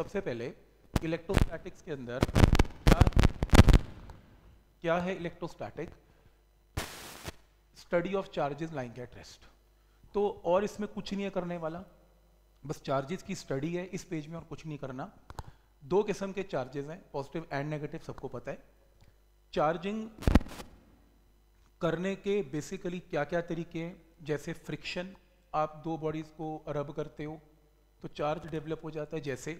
सबसे पहले इलेक्ट्रोस्टैटिक्स के अंदर क्या क्या है electrostatic study of charges lying at rest तो और इसमें कुछ नहीं है करने वाला। बस चार्जेस की स्टडी है, इस पेज में और कुछ नहीं करना। दो किस्म के चार्जेस हैं पॉजिटिव एंड नेगेटिव सबको पता है। चार्जिंग करने के बेसिकली क्या क्या तरीके हैं? जैसे फ्रिक्शन आप दो बॉडीज को रब करते हो तो चार्ज डेवलप हो जाता है। जैसे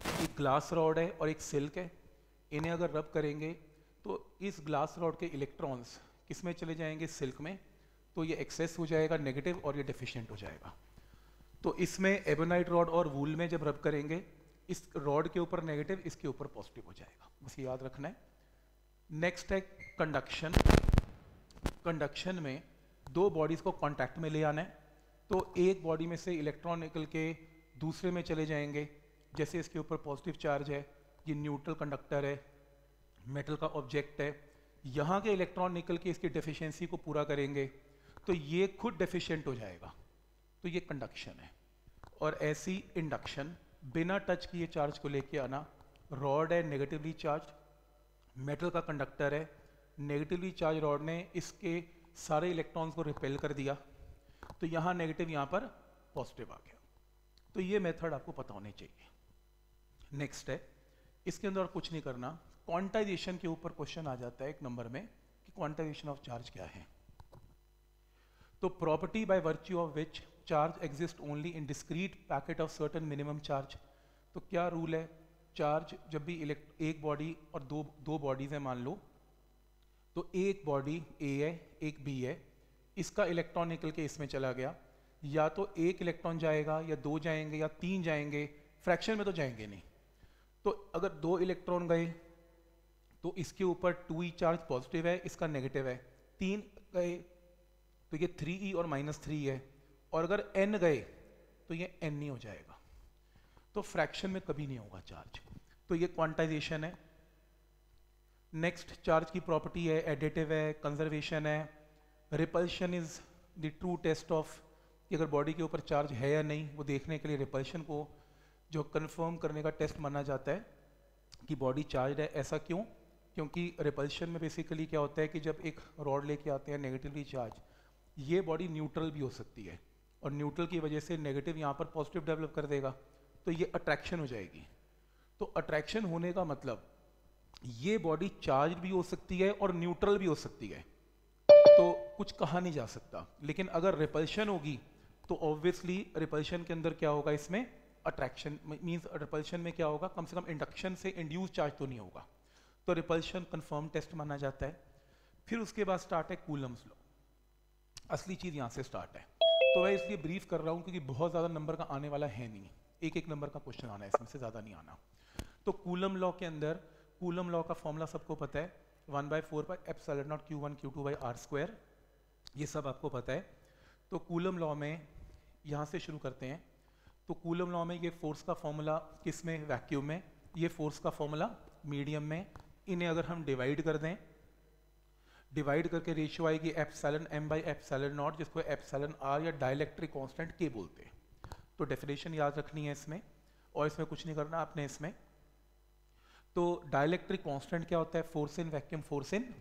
एक ग्लास रॉड है और एक सिल्क है। इन्हें अगर रब करेंगे तो इस ग्लास रॉड के इलेक्ट्रॉन्स किसमें चले जाएँगे? सिल्क में। तो ये एक्सेस हो जाएगा नेगेटिव और ये डेफिशिएंट हो जाएगा। तो इसमें एबोनाइट रॉड और वूल में जब रब करेंगे, इस रॉड के ऊपर नेगेटिव इसके ऊपर पॉजिटिव हो जाएगा। बस याद रखना है। नेक्स्ट है कंडक्शन कंडक्शन में दो बॉडीज को कांटेक्ट में ले आना है। तो एक बॉडी में से इलेक्ट्रॉन निकल के दूसरे में चले जाएँगे। जैसे इसके ऊपर पॉजिटिव चार्ज है, ये न्यूट्रल कंडक्टर है मेटल का ऑब्जेक्ट है, यहाँ के इलेक्ट्रॉन निकल के इसकी डेफिशिएंसी को पूरा करेंगे तो ये खुद डेफिशिएंट हो जाएगा तो ये कंडक्शन है। और ऐसी इंडक्शन बिना टच किए चार्ज को लेके आना रॉड है नेगेटिवली चार्ज मेटल का कंडक्टर है नेगेटिवली चार्ज रॉड ने इसके सारे इलेक्ट्रॉन्स को रिपेल कर दिया तो यहाँ नेगेटिव यहाँ पर पॉजिटिव आ गया। तो ये मेथड आपको पता होने चाहिए। नेक्स्ट है, इसके अंदर और कुछ नहीं करना। क्वांटाइजेशन के ऊपर क्वेश्चन आ जाता है एक नंबर में कि क्वांटाइजेशन ऑफ़ चार्ज क्या है। तो property by virtue of which charge exist only in discrete packet of certain minimum charge तो क्या रूल है? चार्ज जब भी इलेक्ट एक बॉडी और दो दो बॉडीज हैं मान लो तो एक बॉडी ए है, एक बी है, इसका इलेक्ट्रॉन निकल के इसमें चला गया। या तो एक इलेक्ट्रॉन जाएगा, या दो जाएँगे, या तीन जाएँगे फ्रैक्शन में तो जाएँगे नहीं। तो अगर दो इलेक्ट्रॉन गए तो इसके ऊपर टू ई चार्ज पॉजिटिव है, इसका नेगेटिव है। तीन गए तो ये थ्री ई और माइनस थ्री है। और अगर एन गए तो ये एन नहीं हो जाएगा। तो फ्रैक्शन में कभी नहीं होगा चार्ज तो ये क्वांटाइजेशन है। नेक्स्ट चार्ज की प्रॉपर्टी है एडिटिव है कंजर्वेशन है। Repulsion is the true test of कि अगर बॉडी के ऊपर चार्ज है या नहीं, वो देखने के लिए रिपल्शन को जो कंफर्म करने का टेस्ट माना जाता है कि बॉडी चार्ज है, ऐसा क्यों? क्योंकि रिपल्शन में बेसिकली क्या होता है कि जब एक रॉड लेके आते हैं नेगेटिवली चार्ज ये बॉडी न्यूट्रल भी हो सकती है और न्यूट्रल की वजह से नेगेटिव यहाँ पर पॉजिटिव डेवलप कर देगा तो ये अट्रैक्शन हो जाएगी। तो अट्रैक्शन होने का मतलब ये बॉडी चार्ज भी हो सकती है और न्यूट्रल भी हो सकती है। तो कुछ कहा नहीं जा सकता, लेकिन अगर रिपल्शन होगी तो ऑब्वियसली रिपल्शन के अंदर क्या होगा इसमें? अट्रैक्शन मींस रिपल्शन में क्या होगा? कम से कम इंडक्शन से इंड्यूस चार्ज तो नहीं होगा। तो रिपल्शन कन्फर्म टेस्ट माना जाता है। फिर उसके बाद स्टार्ट है कूलम्स लॉ असली चीज़ यहाँ से स्टार्ट है। तो मैं इसलिए ब्रीफ कर रहा हूँ क्योंकि बहुत ज़्यादा नंबर का आने वाला है नहीं। एक एक नंबर का क्वेश्चन आना है, इसमें से ज़्यादा नहीं आना। तो कूलम लॉ के अंदर कूलम लॉ का फॉर्मूला सबको पता है। One by four by epsilon nought q one, q two by r square. ये सब आपको पता है। तो कूलम लॉ में यहाँ से शुरू करते हैं। तो कूलम लॉ में ये फोर्स का फॉर्मूला किसमें? वैक्यूम में। ये फोर्स का फॉर्मूला मीडियम में। इन्हें अगर हम डिवाइड कर दें डिवाइड करके रेशियो आएगी epsilon M by epsilon naught जिसको एफ़ सेलन आर या डायलैक्ट्रिक कांस्टेंट के बोलते हैं। तो डेफिनेशन याद रखनी है इसमें, और इसमें कुछ नहीं करना आपने इसमें। तो डायलैक्ट्रिक कांस्टेंट क्या होता है? Force in vacuum force in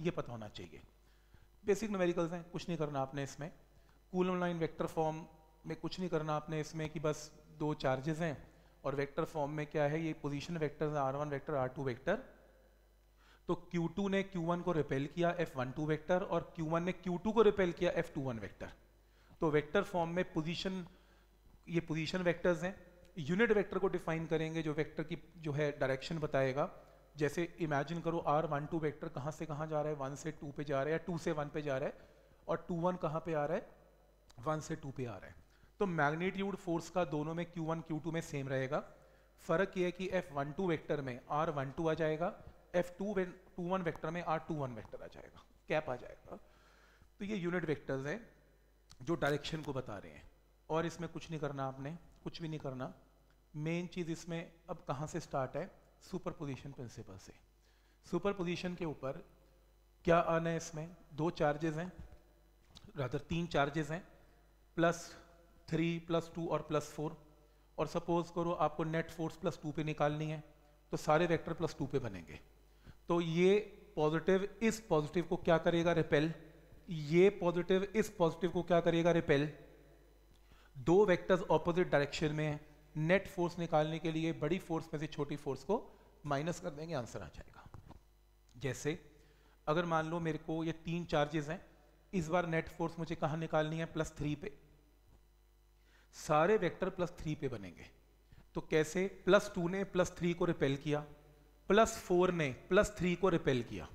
ये पता होना चाहिए। बेसिक न्यूमेरिकल्स हैं, कुछ नहीं करना आपने इसमें। कूलम लाइन वेक्टर फॉर्म में कुछ नहीं करना आपने इसमें कि बस दो चार्जेस हैं और वेक्टर फॉर्म में क्या है, ये position vector r one vector r two vector तो Q2 ने Q1 को रिपेल किया F12 वेक्टर और Q1 ने Q2 को रिपेल किया F21 वेक्टर तो वेक्टर फॉर्म में पोजीशन ये पोजीशन वेक्टर्स हैं. यूनिट वेक्टर को डिफाइन करेंगे, जो वेक्टर की, जो है डायरेक्शन बताएगा. जैसे इमेजिन करो आर वन टू वैक्टर कहाँ से कहाँ जा रहा है? वन से टू पे जा रहा है या टू से वन पे जा रहा है? और टू वन कहाँ पे आ रहा है? वन से टू पे आ रहा है. तो मैग्नीट्यूड फोर्स का दोनों में क्यू वन क्यू टू में सेम रहेगा। फ़र्क ये है कि टू वैक्टर में आर वन टू आ जाएगा f two two one vector में आर टू वन वैक्टर आ जाएगा कैप आ जाएगा। तो ये यूनिट वेक्टर्स हैं जो डायरेक्शन को बता रहे हैं। और इसमें कुछ नहीं करना आपने, कुछ भी नहीं करना। मेन चीज़ इसमें अब कहाँ से स्टार्ट है? सुपर पोजिशन प्रिंसिपल से। सुपर पोजिशन के ऊपर क्या आना है इसमें? दो चार्जेस हैं रादर तीन चार्जेस हैं प्लस थ्री प्लस टू और प्लस फोर और सपोज़ करो आपको नेट फोर्स प्लस टू पे निकालनी है तो सारे वेक्टर प्लस टू पे बनेंगे। तो ये पॉजिटिव इस पॉजिटिव को क्या करेगा रिपेल ये पॉजिटिव इस पॉजिटिव को क्या करेगा रिपेल दो वेक्टर्स ऑपोजिट डायरेक्शन में है। नेट फोर्स निकालने के लिए बड़ी फोर्स में से छोटी फोर्स को माइनस कर देंगे आंसर आ जाएगा। जैसे, अगर मान लो मेरे को ये तीन चार्जेस हैं, इस बार नेट फोर्स मुझे कहाँ निकालनी है? प्लस थ्री पे। सारे वेक्टर प्लस थ्री पे बनेंगे। तो कैसे? प्लस टू ने प्लस थ्री को रिपेल किया, प्लस फोर ने प्लस थ्री को रिपेल किया।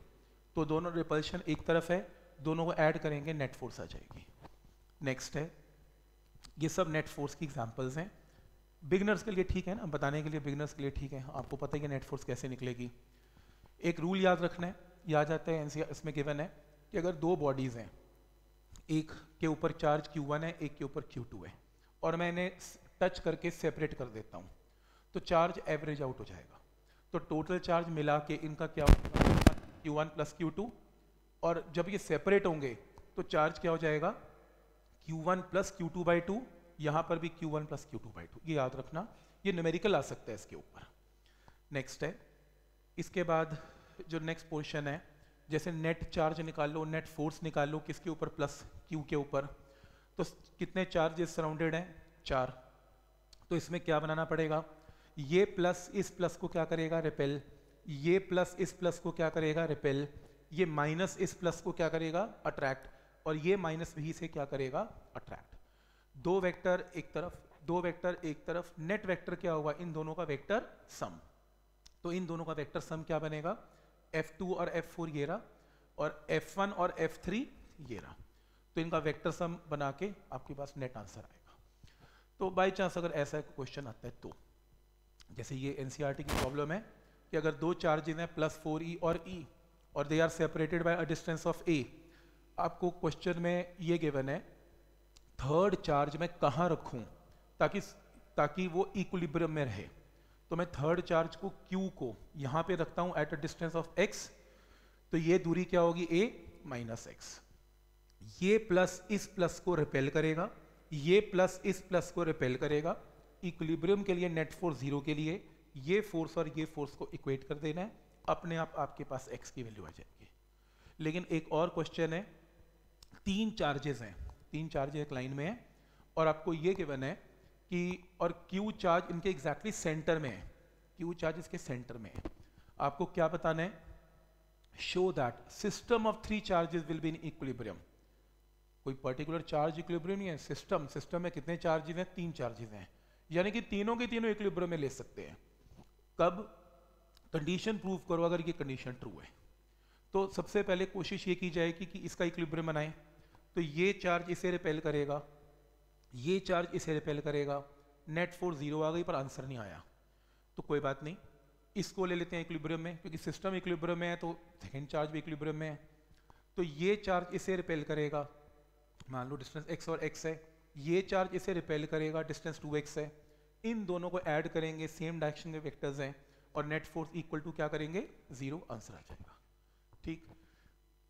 तो दोनों रिपल्शन एक तरफ़ है, दोनों को ऐड करेंगे, नेट फोर्स आ जाएगी। नेक्स्ट है, ये सब नेट फोर्स की एग्जांपल्स हैं। बिगनर्स के लिए ठीक है ना? बताने के लिए बिगनर्स के लिए ठीक है। आपको पता है कि नेट फोर्स कैसे निकलेगी। एक रूल याद रखना है, याद आता है इसमें गिवन है कि अगर दो बॉडीज़ हैं, एक के ऊपर चार्ज Q1 है, एक के ऊपर Q2 है। और मैं इन्हें टच करके सेपरेट कर देता हूँ। तो चार्ज एवरेज आउट हो जाएगा। तो टोटल चार्ज मिला के इनका क्या होगा? Q one plus q two और जब ये सेपरेट होंगे तो चार्ज क्या हो जाएगा? Q1 one plus q two by two यहाँ पर भी Q1 one plus q two by two ये याद रखना, ये न्यूमेरिकल आ सकता है इसके ऊपर। नेक्स्ट है। इसके बाद जो नेक्स्ट पोर्शन है, जैसे नेट चार्ज निकाल लो नेट फोर्स निकाल लो, किसके ऊपर? प्लस क्यू के ऊपर। तो कितने चार्जेस सराउंडेड हैं? चार। तो इसमें क्या बनाना पड़ेगा? ये प्लस इस प्लस को क्या करेगा? रिपेल ये प्लस इस प्लस को क्या करेगा? रिपेल ये माइनस इस प्लस को क्या करेगा? अट्रैक्ट और ये माइनस भी से क्या करेगा? अट्रैक्ट दो वेक्टर एक तरफ़, दो वेक्टर एक तरफ़। नेट वेक्टर क्या होगा इन दोनों का वेक्टर सम तो इन दोनों का वेक्टर सम क्या बनेगा? F2 और F4 ये रहा और F1 और F3 ये रहा। तो इनका वेक्टर सम बना के आपके पास नेट आंसर आएगा। तो बाई चांस अगर ऐसा क्वेश्चन आता है तो जैसे ये एनसीईआरटी e की प्रॉब्लम है कि अगर दो चार्जेज हैं प्लस फोर ई और ई e, और they are separated by a distance of a आपको क्वेश्चन में ये गिवन है थर्ड चार्ज मैं कहाँ रखूँ ताकि ताकि वो इक्विलिब्रियम में रहे। तो मैं थर्ड चार्ज को Q को यहाँ पे रखता हूँ at a distance of x तो ये दूरी क्या होगी a माइनस एक्स ये प्लस इस प्लस को रिपेल करेगा, ये प्लस इस प्लस को रिपेल करेगा इक्विलिब्रियम के लिए नेट फोर्स ज़ीरो के लिए, ये फोर्स और ये फोर्स को इक्वेट कर देना है, अपने आप, आपके पास एक्स की वैल्यू आ जाएगी। लेकिन एक और क्वेश्चन है, तीन चार्जेस हैं, तीन चार्जेस एक लाइन में है, और आपको ये गिवन है कि, और क्यू चार्ज इनके एग्जैक्टली exactly सेंटर में है क्यू चार्ज इसके सेंटर में है। आपको क्या बताना है? Show that system of three charges will be in equilibrium कोई पर्टिकुलर चार्ज इक्विलिब्रियम नहीं है सिस्टम सिस्टम में कितने चार्जेस हैं? तीन चार्जेस हैं। यानी कि तीनों के तीनों इक्विलिब्रियम में ले सकते हैं। कब? कंडीशन प्रूव करो अगर ये कंडीशन ट्रू है। तो सबसे पहले कोशिश ये की जाएगी कि इसका इक्विलिब्रियम बनाएँ। तो ये चार्ज इसे रिपेल करेगा। ये चार्ज इसे रिपेल करेगा। नेट फोर ज़ीरो आ गई, पर आंसर नहीं आया। तो कोई बात नहीं। इसको ले लेते हैं इक्विलिब्रियम में, क्योंकि सिस्टम इक्विलिब्रियम में है तो सेकेंड चार्ज भी इक्विलिब्रियम में है। तो ये चार्ज इसे रिपेल करेगा। मान लो डिस्टेंस एक्स और एक्स है, ये चार्ज इसे रिपेल करेगा डिस्टेंस टू एक्स है। इन दोनों को ऐड करेंगे सेम डायरेक्शन के वेक्टर्स हैं और नेट फोर्स इक्वल टू क्या करेंगे? ज़ीरो आंसर आ जाएगा। ठीक?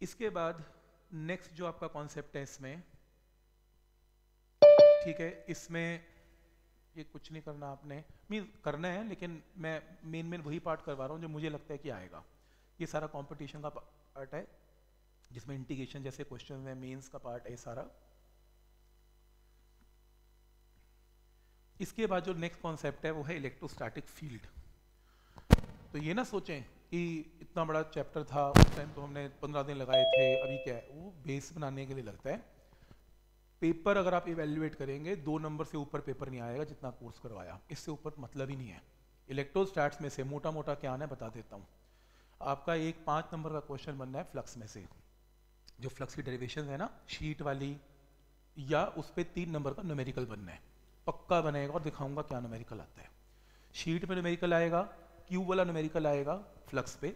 इसके बाद नेक्स्ट जो आपका कॉन्सेप्ट है इसमें, ठीक है, इसमें ये कुछ नहीं करना आपने। मीन करना है, लेकिन मैं मेन मेन वही पार्ट करवा रहा हूँ जो मुझे लगता है कि आएगा। ये सारा कंपटीशन का पार्ट है। जिसमें इंटीग्रेशन जैसे क्वेश्चन है मेंस का पार्ट है सारा। इसके बाद जो नेक्स्ट कॉन्सेप्ट है, वो है इलेक्ट्रोस्टैटिक फ़ील्ड तो ये ना सोचें कि इतना बड़ा चैप्टर था, उस टाइम तो हमने पंद्रह दिन लगाए थे, अभी क्या है? वो बेस बनाने के लिए लगता है। पेपर अगर आप इवेल्युएट करेंगे, दो नंबर से ऊपर पेपर नहीं आएगा जितना कोर्स करवाया। इससे ऊपर मतलब ही नहीं है। इलेक्ट्रोस्टैट्स में से मोटा मोटा क्या आना है, बता देता हूँ। आपका एक पाँच नंबर का क्वेश्चन बनना है फ्लक्स में से। जो फ्लक्स की डेरिवेशन है ना शीट वाली, या उस पर तीन नंबर का न्यूमेरिकल बनना है। पक्का बनेगा और दिखाऊँगा क्या न्यूमेरिकल आता है। शीट में न्यूमेरिकल आएगा क्यू वाला न्यूमेरिकल आएगा फ्लक्स पे,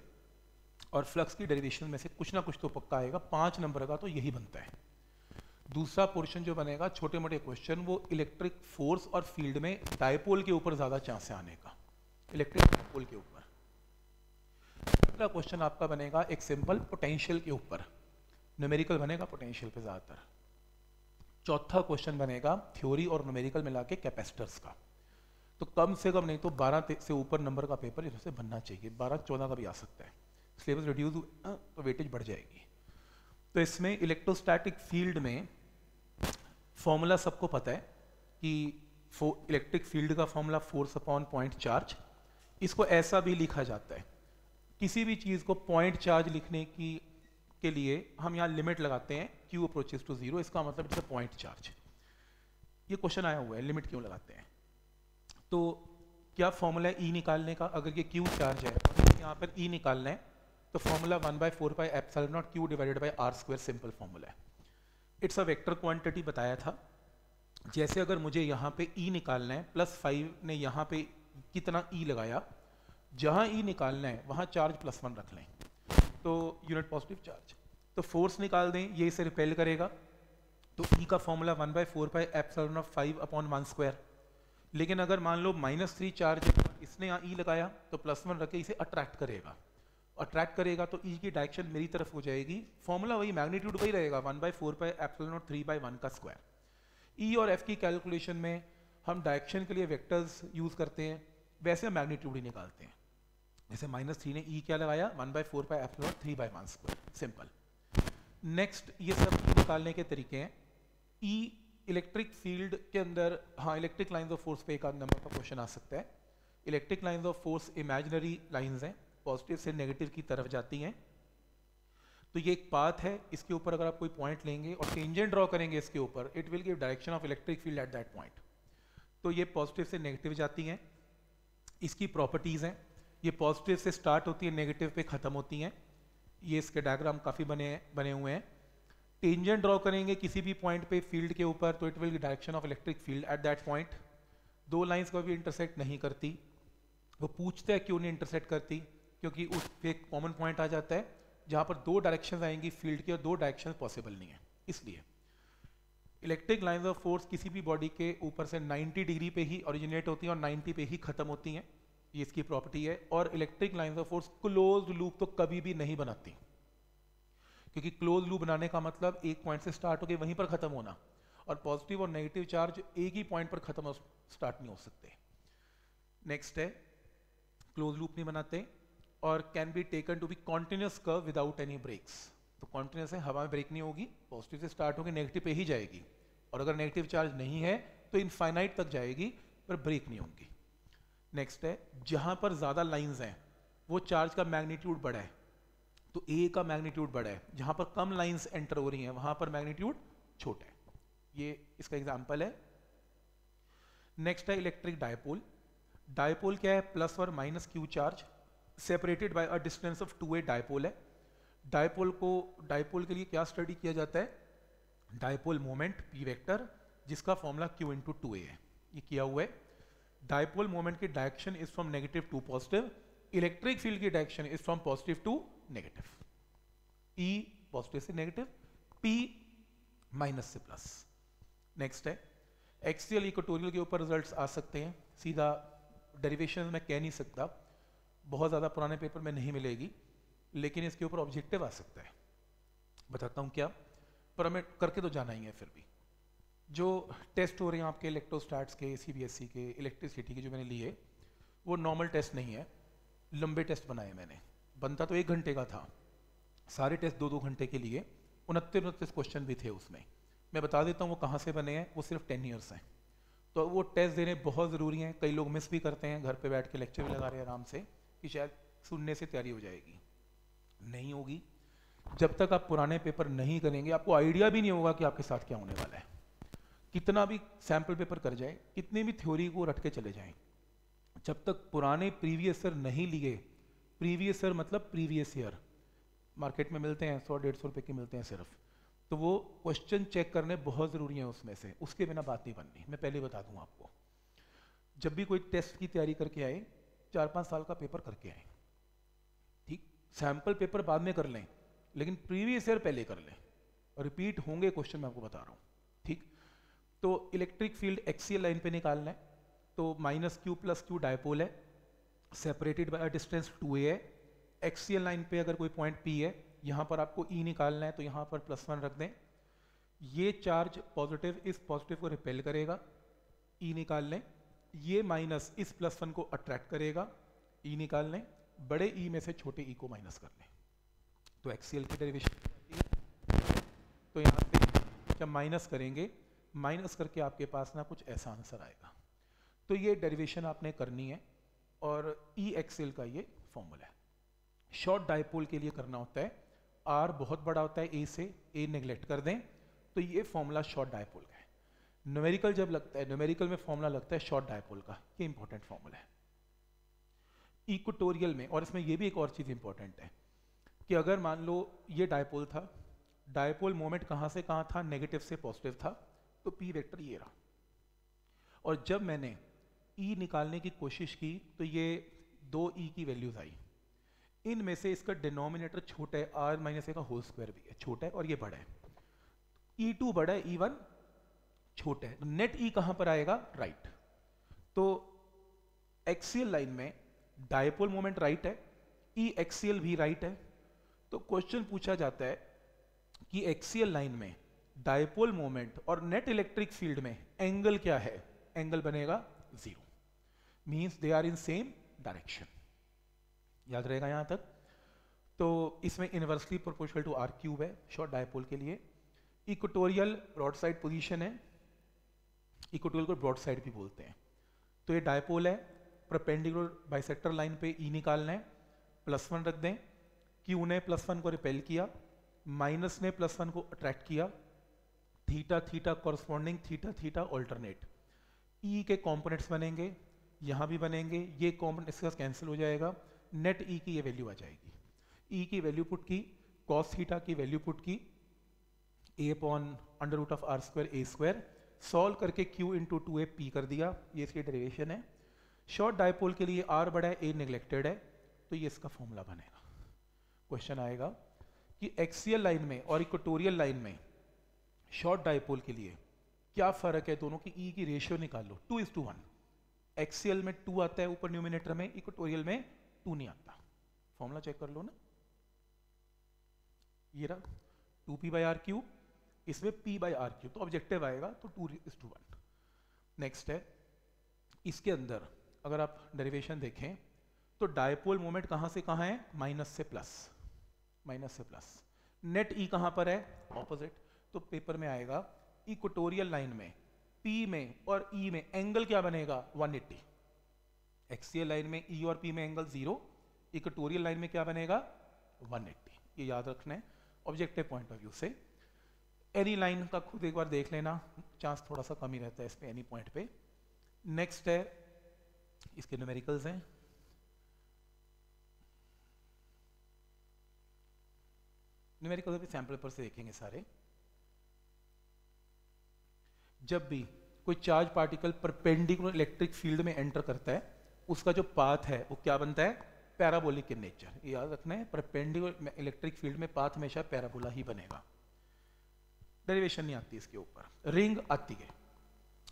और फ्लक्स की डेरिवेशन में से कुछ ना कुछ तो पक्का आएगा, पाँच नंबर का तो यही बनता है। दूसरा पोर्शन जो बनेगा छोटे मोटे क्वेश्चन वो इलेक्ट्रिक फोर्स और फ़ील्ड में डायपोल के ऊपर ज़्यादा चांस है आने का। इलेक्ट्रिक डायपोल के ऊपर। अगला क्वेश्चन आपका बनेगा एक सिंपल पोटेंशियल के ऊपर। न्यूमेरिकल बनेगा पोटेंशियल पे ज़्यादातर। चौथा क्वेश्चन बनेगा थ्योरी और न्यूमेरिकल मिला के कैपेसिटर्स का। तो कम से कम नहीं तो 12 से ऊपर नंबर का पेपर इससे बनना चाहिए। 12 14 का भी आ सकता है। सिलेबस रिड्यूस तो वेटेज बढ़ जाएगी। तो इसमें इलेक्ट्रोस्टैटिक फ़ील्ड में फॉर्मूला सबको पता है कि इलेक्ट्रिक फ़ील्ड का formula force upon point charge इसको ऐसा भी लिखा जाता है। किसी भी चीज़ को पॉइंट चार्ज लिखने की के लिए हम यहाँ लिमिट लगाते हैं क्यू अप्रोचेस टू ज़ीरो इसका मतलब इट्स अ पॉइंट चार्ज ये क्वेश्चन आया हुआ है लिमिट क्यों लगाते हैं? तो क्या फॉर्मूला ई e निकालने का, अगर ये क्यू चार्ज है यहाँ पर ई e निकालना है तो formula one by four by epsilon not q divided by r square simple formula है. इट्स अ वेक्टर क्वांटिटी बताया था. जैसे अगर मुझे यहाँ पे ई e निकालना है प्लस फाइव ने यहाँ पे कितना ई e लगाया, जहाँ ई e निकालना है, वहाँ चार्ज प्लस वन रख लें। तो यूनिट पॉजिटिव चार्ज तो फोर्स निकाल दें, ये इसे रिपेल करेगा। तो ई का formula one by four by epsilon of five upon one square लेकिन अगर मान लो माइनस थ्री चार्ज इसने यहाँ ई लगाया तो प्लस वन रखे इसे अट्रैक्ट करेगा। अट्रैक्ट करेगा तो ई की डायरेक्शन मेरी तरफ़ हो जाएगी। फॉर्मूला वही मैग्नीट्यूड वही रहेगा one by four by epsilon naught three by one का स्क्वायर ई और एफ़ की कैलकुलेशन में हम डायरेक्शन के लिए वेक्टर्स यूज़ करते हैं, वैसे मैग्नीट्यूड ही निकालते हैं। जैसे माइनस थ्री ने ई e क्या लगाया? One by four by f three by one square simple next ये सब निकालने के तरीके हैं। ई इलेक्ट्रिक फ़ील्ड के अंदर हाँ इलेक्ट्रिक लाइंस ऑफ़ फोर्स पे एक नंबर का क्वेश्चन आ सकता है। Electric lines of force imaginary lines हैं पॉजिटिव से नेगेटिव की तरफ़ जाती हैं। तो ये एक पाथ है, इसके ऊपर अगर आप कोई पॉइंट लेंगे और टेंजेंट ड्रॉ करेंगे इसके ऊपर it will give direction of electric field at that point तो ये पॉजिटिव से नेगेटिव जाती हैं। इसकी प्रॉपर्टीज़ हैं। ये पॉजिटिव से स्टार्ट होती है नेगेटिव पे ख़त्म होती हैं। ये इसके डायग्राम काफ़ी बने बने हुए हैं। टेंजेंट ड्रॉ करेंगे किसी भी पॉइंट पे फ़ील्ड के ऊपर तो it will direction of electric field at that point दो लाइंस को भी इंटरसेक्ट नहीं करती। वो पूछते हैं क्यों नहीं इंटरसेक्ट करती? क्योंकि उस पर एक कॉमन पॉइंट आ जाता है, जहाँ पर दो डायरेक्शन आएँगी फ़ील्ड की और दो डायरेक्शन पॉसिबल नहीं है। इसलिए इलेक्ट्रिक लाइन्स ऑफ़ फोर्स किसी भी बॉडी के ऊपर से 90 डिग्री पे ही ओरिजिनेट होती हैं और 90 पे ही ख़त्म होती हैं। ये इसकी प्रॉपर्टी है और electric lines of force close loop तो कभी भी नहीं बनाती। क्योंकि क्लोज लूप बनाने का मतलब एक पॉइंट से स्टार्ट होकर वहीं पर खत्म होना और पॉजिटिव और नेगेटिव चार्ज एक ही पॉइंट पर खत्म स्टार्ट नहीं हो सकते। नेक्स्ट है क्लोज लूप नहीं बनाते और can be taken to be continuous curve without any breaks तो कॉन्टिन्यूस है, हवा में ब्रेक नहीं होगी पॉजिटिव से स्टार्ट होगी नेगेटिव पे ही जाएगी। और अगर नेगेटिव चार्ज नहीं है तो इनफाइनाइट तक जाएगी, पर ब्रेक नहीं होंगी। नेक्स्ट है, जहाँ पर ज़्यादा लाइंस हैं, वो चार्ज का मैग्नीट्यूड बढ़ा है। तो ए का मैग्नीट्यूड बढ़ा है, जहाँ पर कम लाइंस एंटर हो रही हैं, वहाँ पर मैग्नीट्यूड छोटा है। ये इसका एग्ज़ाम्पल है। नेक्स्ट है इलेक्ट्रिक डायपोल डायपोल क्या है? प्लस और minus q charge separated by a distance of two a dipole है। डायपोल को डायपोल के लिए क्या स्टडी किया जाता है? डायपोल मोमेंट पी वेक्टर जिसका formula q into two a है। ये किया हुआ है। डायपोल मोमेंट की direction is from negative to positive electric field की direction is from positive to negative e positive से नेगेटिव पी माइनस से प्लस नेक्स्ट है. एक्सियल इक्वेटोरियल के ऊपर रिजल्ट्स आ सकते हैं. सीधा डेरिवेशन में कह नहीं सकता. बहुत ज़्यादा पुराने पेपर में नहीं मिलेगी, लेकिन इसके ऊपर ऑब्जेक्टिव आ सकता है. बताता हूँ क्या? पर हमें करके तो जाना ही है फिर भी. जो टेस्ट हो रहे हैं आपके इलेक्ट्रोस्टैट्स के सी के इलेक्ट्रिसिटी के जो मैंने लिए, वो नॉर्मल टेस्ट नहीं है, लंबे टेस्ट बनाए मैंने। बनता तो एक घंटे का था। सारे टेस्ट दो दो घंटे के लिए उनतीस उनतीस क्वेश्चन भी थे उसमें। मैं बता देता हूँ वो कहाँ से बने हैं, वो सिर्फ़ टेन ईयर्स हैं। तो वो टेस्ट देने बहुत ज़रूरी हैं, कई लोग मिस भी करते हैं, घर पे बैठ के लेक्चर भी लगा रहे हैं आराम से, कि शायद सुनने से तैयारी हो जाएगी। नहीं होगी। जब तक आप पुराने पेपर नहीं करेंगे, आपको आइडिया भी नहीं होगा कि आपके साथ क्या होने वाला है। कितना भी सैंपल पेपर कर जाए, कितनी भी थ्योरी को रट के चले जाएँ, जब तक पुराने प्रीवियस ईयर नहीं लिए प्रीवियस ईयर मतलब प्रीवियस ईयर मार्केट में मिलते हैं, सौ, डेढ़ सौ रुपये के मिलते हैं सिर्फ़ तो वो क्वेश्चन चेक करने बहुत ज़रूरी है उसमें से, उसके बिना बात नहीं बननी, मैं पहले बता दूँ आपको। जब भी कोई टेस्ट की तैयारी करके आए, चार पाँच साल का पेपर करके आए, ठीक सैंपल पेपर बाद में कर लें, लेकिन प्रीवियस ईयर पहले कर लें रिपीट होंगे क्वेश्चन मैं आपको बता रहा हूँ। तो इलेक्ट्रिक फ़ील्ड एक्सियल लाइन पे निकालना है तो minus q plus q dipole है separated by distance two a है एक्सियल लाइन पे अगर कोई पॉइंट पी है, यहाँ पर आपको ई e निकालना है तो यहाँ पर प्लस वन रख दें। ये चार्ज पॉजिटिव इस पॉजिटिव को रिपेल करेगा ई e निकाल लें। ये माइनस इस प्लस वन को अट्रैक्ट करेगा ई e निकाल लें। बड़े ई e में से छोटे ई e को माइनस कर लें। तो एक्सीएल की डेरिवेशन तो यहाँ पे जब माइनस करेंगे माइनस करके आपके पास ना कुछ ऐसा आंसर आएगा। तो ये डेरिवेशन आपने करनी है और ई e एक्सेल का ये फॉर्मूला है। शॉर्ट डायपोल के लिए करना होता है। आर बहुत बड़ा होता है ए से ए नेग्लेक्ट कर दें तो ये फॉर्मूला शॉर्ट डायपोल का है। न्यूमेरिकल जब लगता है न्यूमेरिकल में फॉर्मूला लगता है शॉर्ट डायपोल का। ये इंपॉर्टेंट फॉर्मूला है। इक्वटोरियल में, और इसमें ये भी एक और चीज़ इंपॉर्टेंट है कि अगर मान लो ये डायपोल था डायपोल मोमेंट कहाँ से कहाँ था? नेगेटिव से पॉजिटिव था। तो पी वेक्टर ये रहा। और जब मैंने ई e निकालने की कोशिश की तो ये दो ई e की वैल्यूज़ आई। इनमें से इसका डिनोमिनेटर छोटा है आर माइनस ए का होल स्क्वायर भी है, छोटा है और ये बड़ा है। ई e टू बड़ा है ई वन छोटा है। तो नेट ई कहाँ पर आएगा? राइट तो एक्सियल लाइन में डायपोल मोमेंट राइट है ई एक्सियल भी राइट है। तो क्वेश्चन पूछा जाता है कि एक्सियल लाइन में डायपोल मोमेंट और नेट इलेक्ट्रिक फ़ील्ड में एंगल क्या है? एंगल बनेगा zero means they are in same direction याद रहेगा यहाँ तक? तो इसमें inversely proportional to r cube है शॉर्ट डायपोल के लिए. इक्वेटोरियल ब्रॉड साइड पोजिशन है. इक्वेटोरियल को ब्रॉड साइड भी बोलते हैं. तो ये डायपोल है परपेंडिकुलर बाइसेक्टर लाइन पे ई e निकालना है प्लस वन रख दें. क्यू ने प्लस वन को रिपेल किया माइनस ने प्लस वन को अट्रैक्ट किया theta theta corresponding theta theta alternate e के कॉम्पोनेंट्स बनेंगे, यहाँ भी बनेंगे, ये कॉम्पोनेंट इसके कैंसिल हो जाएगा नेट ई e की ये वैल्यू आ जाएगी. ई e की वैल्यू पुट की कॉस थीटा की वैल्यू पुट की a upon under root of r square a square solve करके q into two a p कर दिया, ये इसकी डेरिवेशन है. शॉर्ट डायपोल के लिए आर बड़ा है ए नेग्लेक्टेड है तो ये इसका फॉर्मूला बनेगा. क्वेश्चन आएगा कि एक्सियल लाइन में और इक्वेटोरियल लाइन में शॉर्ट डायपोल के लिए, क्या फ़र्क है दोनों की? ई e की रेशियो निकाल लो। Two is to one axial में टू आता है, ऊपर न्यूमिनेटर में इक्वेटोरियल में टू नहीं आता। फॉर्मूला चेक कर लो ना। ये रहा। Two p by r cube इसमें पी बाई आर क्यू तो ऑब्जेक्टिव आएगा तो two is to one next है, इसके अंदर, अगर आप डेरिवेशन देखें तो डायपोल मोमेंट कहाँ से कहाँ है? माइनस से प्लस माइनस से प्लस नेट ई e कहाँ पर है? ऑपोजिट तो पेपर में आएगा इक्वेटोरियल लाइन में पी में और ई e में एंगल क्या बनेगा? 180 एट्टी एक्सियल लाइन में ई e और पी में एंगल ज़ीरो इक्वेटोरियल लाइन में क्या बनेगा? 180 ये याद रखना है ऑब्जेक्टिव पॉइंट ऑफ़ व्यू से। एनी लाइन का खुद एक बार देख लेना चांस थोड़ा सा कम ही रहता है इस पे एनी पॉइंट पे। नेक्स्ट है, इसके न्यूमेरिकल्स हैं। न्यूमेरिकल भी सैंपल पर से देखेंगे सारे। जब भी कोई charge particle perpendicular electric field में एंटर करता है, उसका जो पाथ है, वो क्या बनता है? पैराबोलिक इन नेचर याद रखना है परपेंडिकुलर इलेक्ट्रिक फ़ील्ड में पाथ हमेशा पैराबोला ही बनेगा। डेरिवेशन नहीं आती इसके ऊपर। रिंग आती है।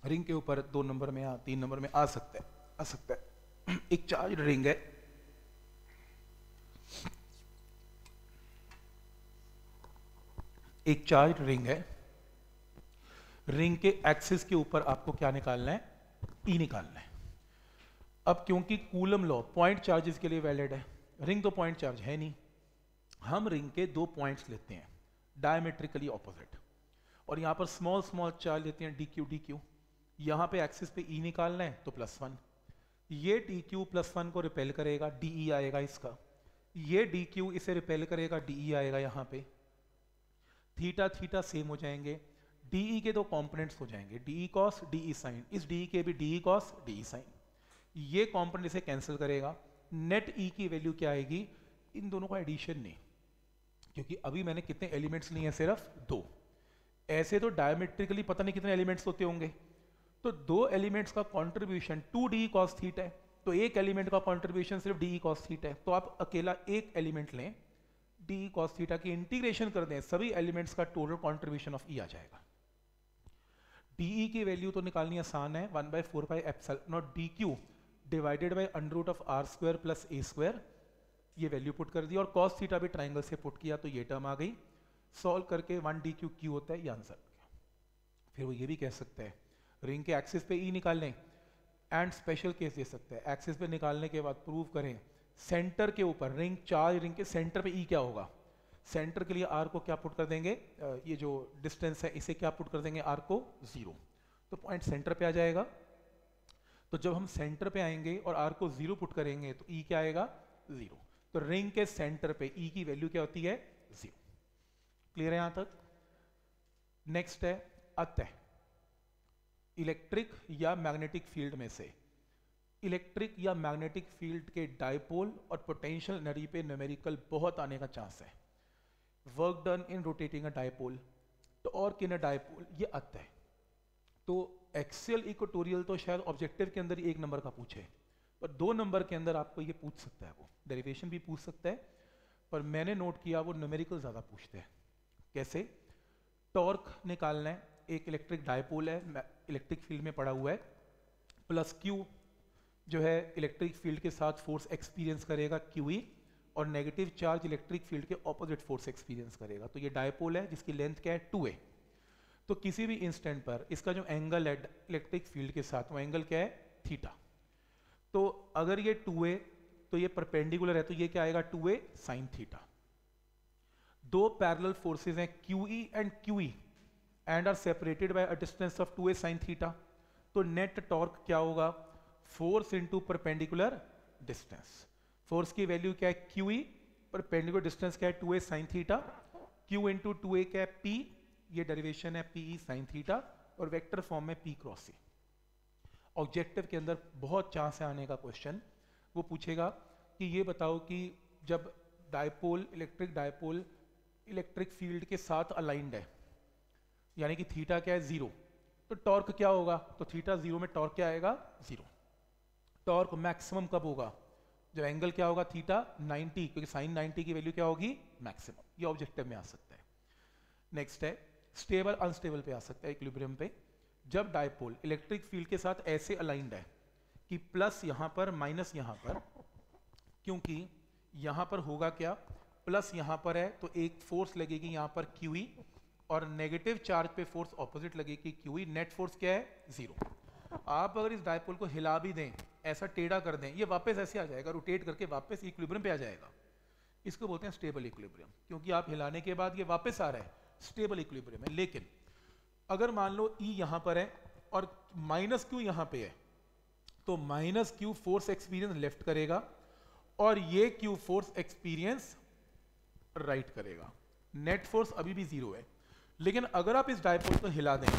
रिंग के ऊपर दो नंबर में या तीन नंबर में आ सकता है, आ सकता है। एक चार्ज रिंग है। एक चार्ज रिंग है। रिंग के एक्सिस के ऊपर आपको क्या निकालना है? ई e निकालना है। अब क्योंकि कूलम लॉ पॉइंट चार्जेस के लिए वैलिड है। रिंग तो पॉइंट चार्ज है नहीं। हम रिंग के दो पॉइंट्स लेते हैं। डायमेट्रिकली ऑपोजिट और यहाँ पर स्मॉल स्मॉल चार्ज लेते हैं। डी क्यू डी क्यू यहाँ पे एक्सिस पे ई e निकालना है तो प्लस वन ये डी क्यू प्लस वन को रिपेल करेगा। डी ई आएगा इसका। ये डी क्यू इसे रिपेल करेगा। डी ई आएगा यहाँ पे। थीटा थीटा सेम हो जाएँगे। डीई के दो कंपोनेंट्स हो जाएँगे d E cos d E sine इस डीई के भी d E cos d E sine ये कंपोनेंट इसे कैंसिल करेगा। नेट ई की वैल्यू क्या आएगी? इन दोनों का एडिशन नहीं। क्योंकि अभी मैंने कितने एलिमेंट्स लिए हैं सिर्फ़ दो। ऐसे तो डायमेट्रिकली पता नहीं कितने एलिमेंट्स होते होंगे। तो दो एलिमेंट्स का contribution two d cos theta है। तो एक एलिमेंट का कॉन्ट्रीब्यूशन सिर्फ़ डी कॉस थीट है। तो आप अकेला एक एलिमेंट लें डी कॉस थीटा की इंटीग्रेशन कर दें, सभी एलिमेंट्स का टोटल कॉन्ट्रीब्यूशन ऑफ़ ई आ जाएगा। डीई की वैल्यू तो निकालनी आसान है one by four by epsilon naught d q divided by under root of r square plus a square ये वैल्यू पुट कर दी और कॉस थीटा भी ट्राइंगल से पुट किया तो ये टर्म आ गई। सॉल्व करके वन डी क्यू क्यू होता है, ये आंसर फिर वो ये भी कह सकते हैं रिंग के एक्सिस पे ई e निकाल लें एंड स्पेशल केस दे सकते हैं। एक्सिस पे निकालने के बाद प्रूव करें सेंटर के ऊपर रिंग चार्ज रिंग के सेंटर पे ई e क्या होगा? सेंटर के लिए आर को क्या पुट कर देंगे? ये जो डिस्टेंस है, इसे क्या पुट कर देंगे आर को? ज़ीरो तो पॉइंट सेंटर पे आ जाएगा। तो जब हम सेंटर पे आएँगे और आर को ज़ीरो पुट करेंगे तो ई e क्या आएगा? ज़ीरो तो रिंग के सेंटर पे ई e की वैल्यू क्या होती है? ज़ीरो क्लियर है यहाँ तक? नेक्स्ट है अतः। इलेक्ट्रिक या मैग्नेटिक फ़ील्ड में से। इलेक्ट्रिक या मैग्नेटिक फ़ील्ड के डायपोल और पोटेंशियल एनर्जी पे न्यूमेरिकल बहुत आने का चांस है। Work done in rotating a dipole तो और किन डायपोल ये आता है। तो एक्सेल इक्वेटोरियल तो शायद ऑब्जेक्टिव के अंदर एक नंबर का पूछे। पर दो नंबर के अंदर आपको ये पूछ सकता है वो। डेरिवेशन भी पूछ सकता है, पर मैंने नोट किया वो न्यूमेरिकल ज़्यादा पूछते हैं। कैसे? टॉर्क निकालना है, एक इलेक्ट्रिक डायपोल है इलेक्ट्रिक फ़ील्ड में पड़ा हुआ है। प्लस क्यू जो है इलेक्ट्रिक फ़ील्ड के साथ फोर्स एक्सपीरियंस करेगा क्यू ई और नेगेटिव चार्ज इलेक्ट्रिक फ़ील्ड के ऑपोजिट फोर्स एक्सपीरियंस करेगा। तो ये डायपोल है, जिसकी लेंथ क्या है? टू ए तो किसी भी इंस्टेंट पर इसका जो एंगल है इलेक्ट्रिक फ़ील्ड के साथ, वो एंगल क्या है? थीटा तो अगर ये टू ए तो ये परपेंडिकुलर है तो ये क्या आएगा? टू ए साइन थीटा दो पैरेलल फोर्सेस हैं q and q and are separated by a distance of two a sine theta तो नेट टॉर्क क्या होगा? Force into perpendicular distance force की वैल्यू क्या है? क्यू ई पर पेंडिकुलर डिस्टेंस क्या है? Two a sine theta q into two a क्या है? पी, ये डेरिवेशन है पी साइन थीटा और वेक्टर फॉर्म में पी क्रॉस सी ऑब्जेक्टिव के अंदर बहुत चांस है आने का क्वेश्चन वो पूछेगा कि ये बताओ कि जब dipole electric dipole electric field के साथ अलाइंड है, यानी कि थीटा क्या है? ज़ीरो तो टॉर्क क्या होगा? तो थीटा ज़ीरो में टॉर्क क्या आएगा? ज़ीरो टॉर्क मैक्सिमम कब होगा? जब एंगल क्या होगा? थीटा 90 क्योंकि साइन 90 की वैल्यू क्या होगी? मैक्सिमम ये ऑब्जेक्टिव में आ सकता है। नेक्स्ट है स्टेबल अनस्टेबल पे आ सकता है इक्विलिब्रियम पे। जब डायपोल इलेक्ट्रिक फ़ील्ड के साथ ऐसे अलाइंड है कि प्लस यहाँ पर माइनस यहाँ पर, क्योंकि यहाँ पर होगा क्या? प्लस यहाँ पर है तो एक फोर्स लगेगी यहाँ पर क्यूई e और नेगेटिव चार्ज पे फोर्स ऑपोजिट लगेगी क्यूई नेट फोर्स क्या है? ज़ीरो आप अगर इस डायपोल को हिला भी दें ऐसा टेढ़ा कर दें, ये वापस ऐसे आ जाएगा रोटेट करके वापस इक्विलिब्रियम पे आ जाएगा। इसको बोलते हैं स्टेबल इक्विलिब्रियम क्योंकि आप हिलाने के बाद ये वापस आ रहा है स्टेबल इक्विलिब्रियम है। लेकिन, अगर मान लो ई e यहाँ पर है और माइनस क्यू यहाँ पे है तो minus q force experience left करेगा और ये क्यू फोर्स एक्सपीरियंस राइट करेगा। नेट फोर्स अभी भी ज़ीरो है। लेकिन अगर आप इस डायपोल को हिला दें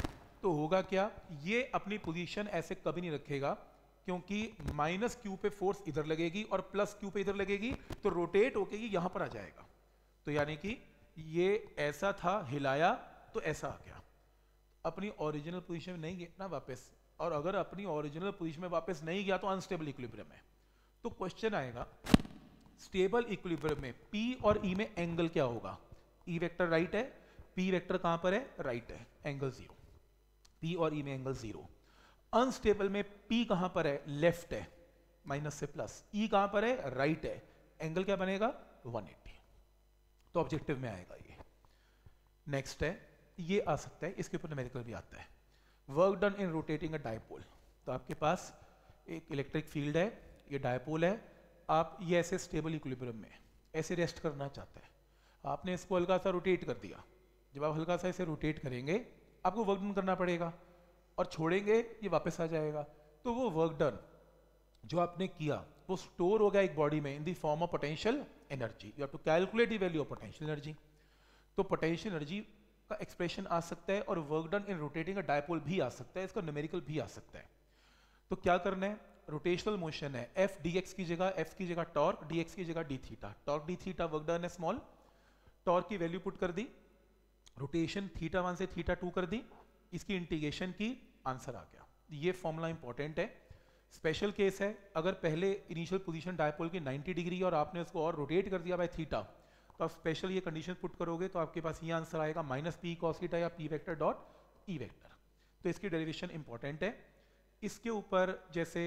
तो होगा क्या? ये अपनी पोजीशन ऐसे कभी नहीं रखेगा। क्योंकि माइनस क्यू पे फोर्स इधर लगेगी और प्लस क्यू पे इधर लगेगी तो रोटेट होके ये यहाँ पर आ जाएगा। तो यानी कि ये ऐसा था, हिलाया तो ऐसा आ गया। अपनी ओरिजिनल पोजीशन में नहीं गया, ना वापस। और अगर अपनी ओरिजिनल पोजीशन में वापस नहीं गया तो अनस्टेबल इक्विलिब्रियम है। तो क्वेश्चन आएगा स्टेबल इक्विलिब्रियम में P और E में एंगल क्या होगा? E वेक्टर राइट है, P वेक्टर कहाँ पर है? राइट है एंगल ज़ीरो P और E में एंगल ज़ीरो अनस्टेबल में P कहाँ पर है? लेफ़्ट है. माइनस से प्लस E कहाँ पर है? राइट है. एंगल क्या बनेगा? 180 तो ऑब्जेक्टिव में आएगा ये. नेक्स्ट है. ये आ सकता है. इसके ऊपर न्यूमेरिकल भी आता है. Work done in rotating a dipole तो आपके पास एक इलेक्ट्रिक फ़ील्ड है. ये डायपोल है. आप ये ऐसे स्टेबल इक्विलिब्रियम में ऐसे रेस्ट करना चाहते हैं. आपने इसको हल्का सा रोटेट कर दिया. जब आप हल्का सा इसे रोटेट करेंगे, आपको वर्क डन करना पड़ेगा. और छोड़ेंगे, ये वापस आ जाएगा। तो वो वर्क डन जो आपने किया, वो स्टोर हो गया एक बॉडी में in the form of potential energy you have to calculate the value of potential energy तो पोटेंशियल एनर्जी का एक्सप्रेशन आ सकता है और work done in rotating a dipole भी आ सकता है, इसका न्यूमेरिकल भी आ सकता है। तो क्या करना है? रोटेशनल मोशन है। एफ़ डी एक्स की जगह एफ़ की जगह टॉर्क डी एक्स की जगह d theta torque d theta work done है स्मॉल टॉर्क की वैल्यू पुट कर दी। रोटेशन थीटा वन से थीटा टू कर दी। इसकी इंटीग्रेशन की आंसर आ गया। ये फॉर्मूला इंपॉर्टेंट है। स्पेशल केस है। अगर पहले इनिशियल पोजीशन डायपोल की 90 डिग्री और आपने उसको और रोटेट कर दिया बाय थीटा तो आप स्पेशल ये कंडीशन पुट करोगे तो आपके पास ये आंसर आएगा माइनस पी कॉस थीटा या p vector dot E vector तो इसकी डेरिवेशन इंपॉर्टेंट है। इसके ऊपर जैसे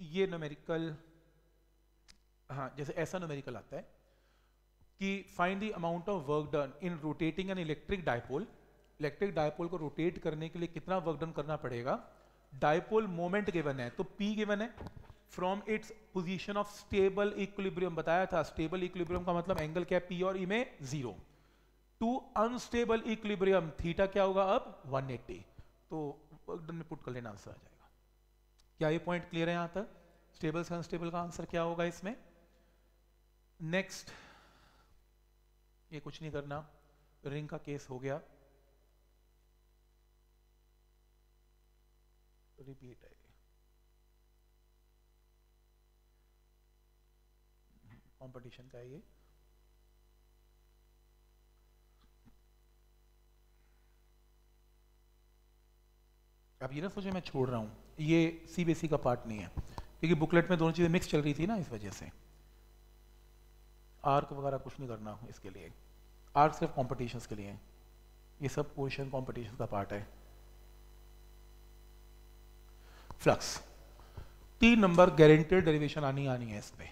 ये नोमेरिकल हाँ जैसे ऐसा नोमेरिकल आता है कि find the amount of work done in rotating an electric dipole electric dipole को रोटेट करने के लिए कितना वर्क डन करना पड़ेगा? डायपोल मोमेंट गिवन है तो P गिवन है। From its position of stable equilibrium बताया था स्टेबल इक्विलिब्रियम का मतलब एंगल क्या है? P और E में zero to unstable equilibrium theta क्या होगा अब? 180 तो वर्क डन में पुट कर लेना आंसर आ जाएगा। क्या ये पॉइंट क्लियर है यहाँ तक? स्टेबल से अनस्टेबल का आंसर क्या होगा इसमें? नेक्स्ट ये कुछ नहीं करना। रिंग का केस हो गया। रिपीट है कंपटीशन का ये अब ये ना सोचे मैं छोड़ रहा हूँ ये सीबीएसई का पार्ट नहीं है क्योंकि बुकलेट में दोनों चीज़ें मिक्स चल रही थी ना इस वजह से आर्क वगैरह कुछ नहीं करना इसके लिए आर्क सिर्फ़ कॉम्पिटिशन्स के लिए ये सब पोजिशन कॉम्पिटिशन का पार्ट है फ्लक्स। तीन नंबर गारंटेड डेरिवेशन आनी आनी है इस पे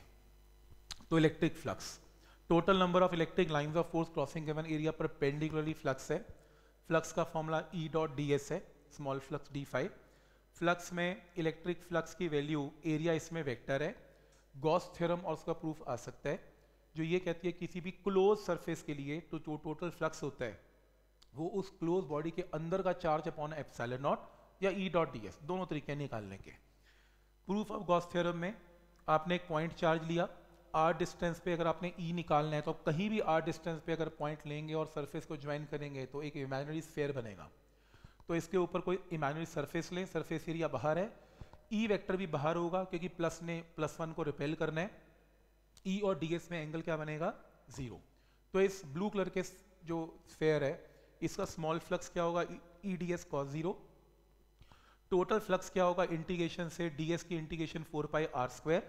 तो electric flux total number of electric lines of force crossing given area perpendicularly flux है। फ्लक्स का formula E dot d s है small flux d phi flux में इलेक्ट्रिक फ्लक्स की वैल्यू एरिया इसमें वेक्टर है। गॉस थ्योरम और उसका proof आ सकता है। जो ये कहती है किसी भी क्लोज सरफेस के लिए तो जो टोटल फ्लक्स होता है, वो उस क्लोज बॉडी के अंदर का चार्ज अपॉन एप्सिलॉन नॉट या ई डॉट डी एस दोनों तरीके निकालने के प्रूफ ऑफ़ गॉस थ्योरम में आपने एक पॉइंट चार्ज लिया। आर डिस्टेंस पे अगर आपने ई e निकालना है तो कहीं भी आर डिस्टेंस पे अगर पॉइंट लेंगे और सरफेस को ज्वाइन करेंगे तो एक इमेजिनरी स्फेयर बनेगा। तो इसके ऊपर कोई इमेजिनरी सरफेस लें सरफेस एरिया बाहर है। ई e वेक्टर भी बाहर होगा, क्योंकि प्लस ने प्लस वन को रिपेल करना है। ई e और डी एस में एंगल क्या बनेगा? ज़ीरो तो इस ब्लू कलर के जो स्फेयर है, इसका स्मॉल फ्लक्स क्या होगा? E d s cos zero total flux क्या होगा? इंटीग्रेशन से डीएस की integration four pi r square.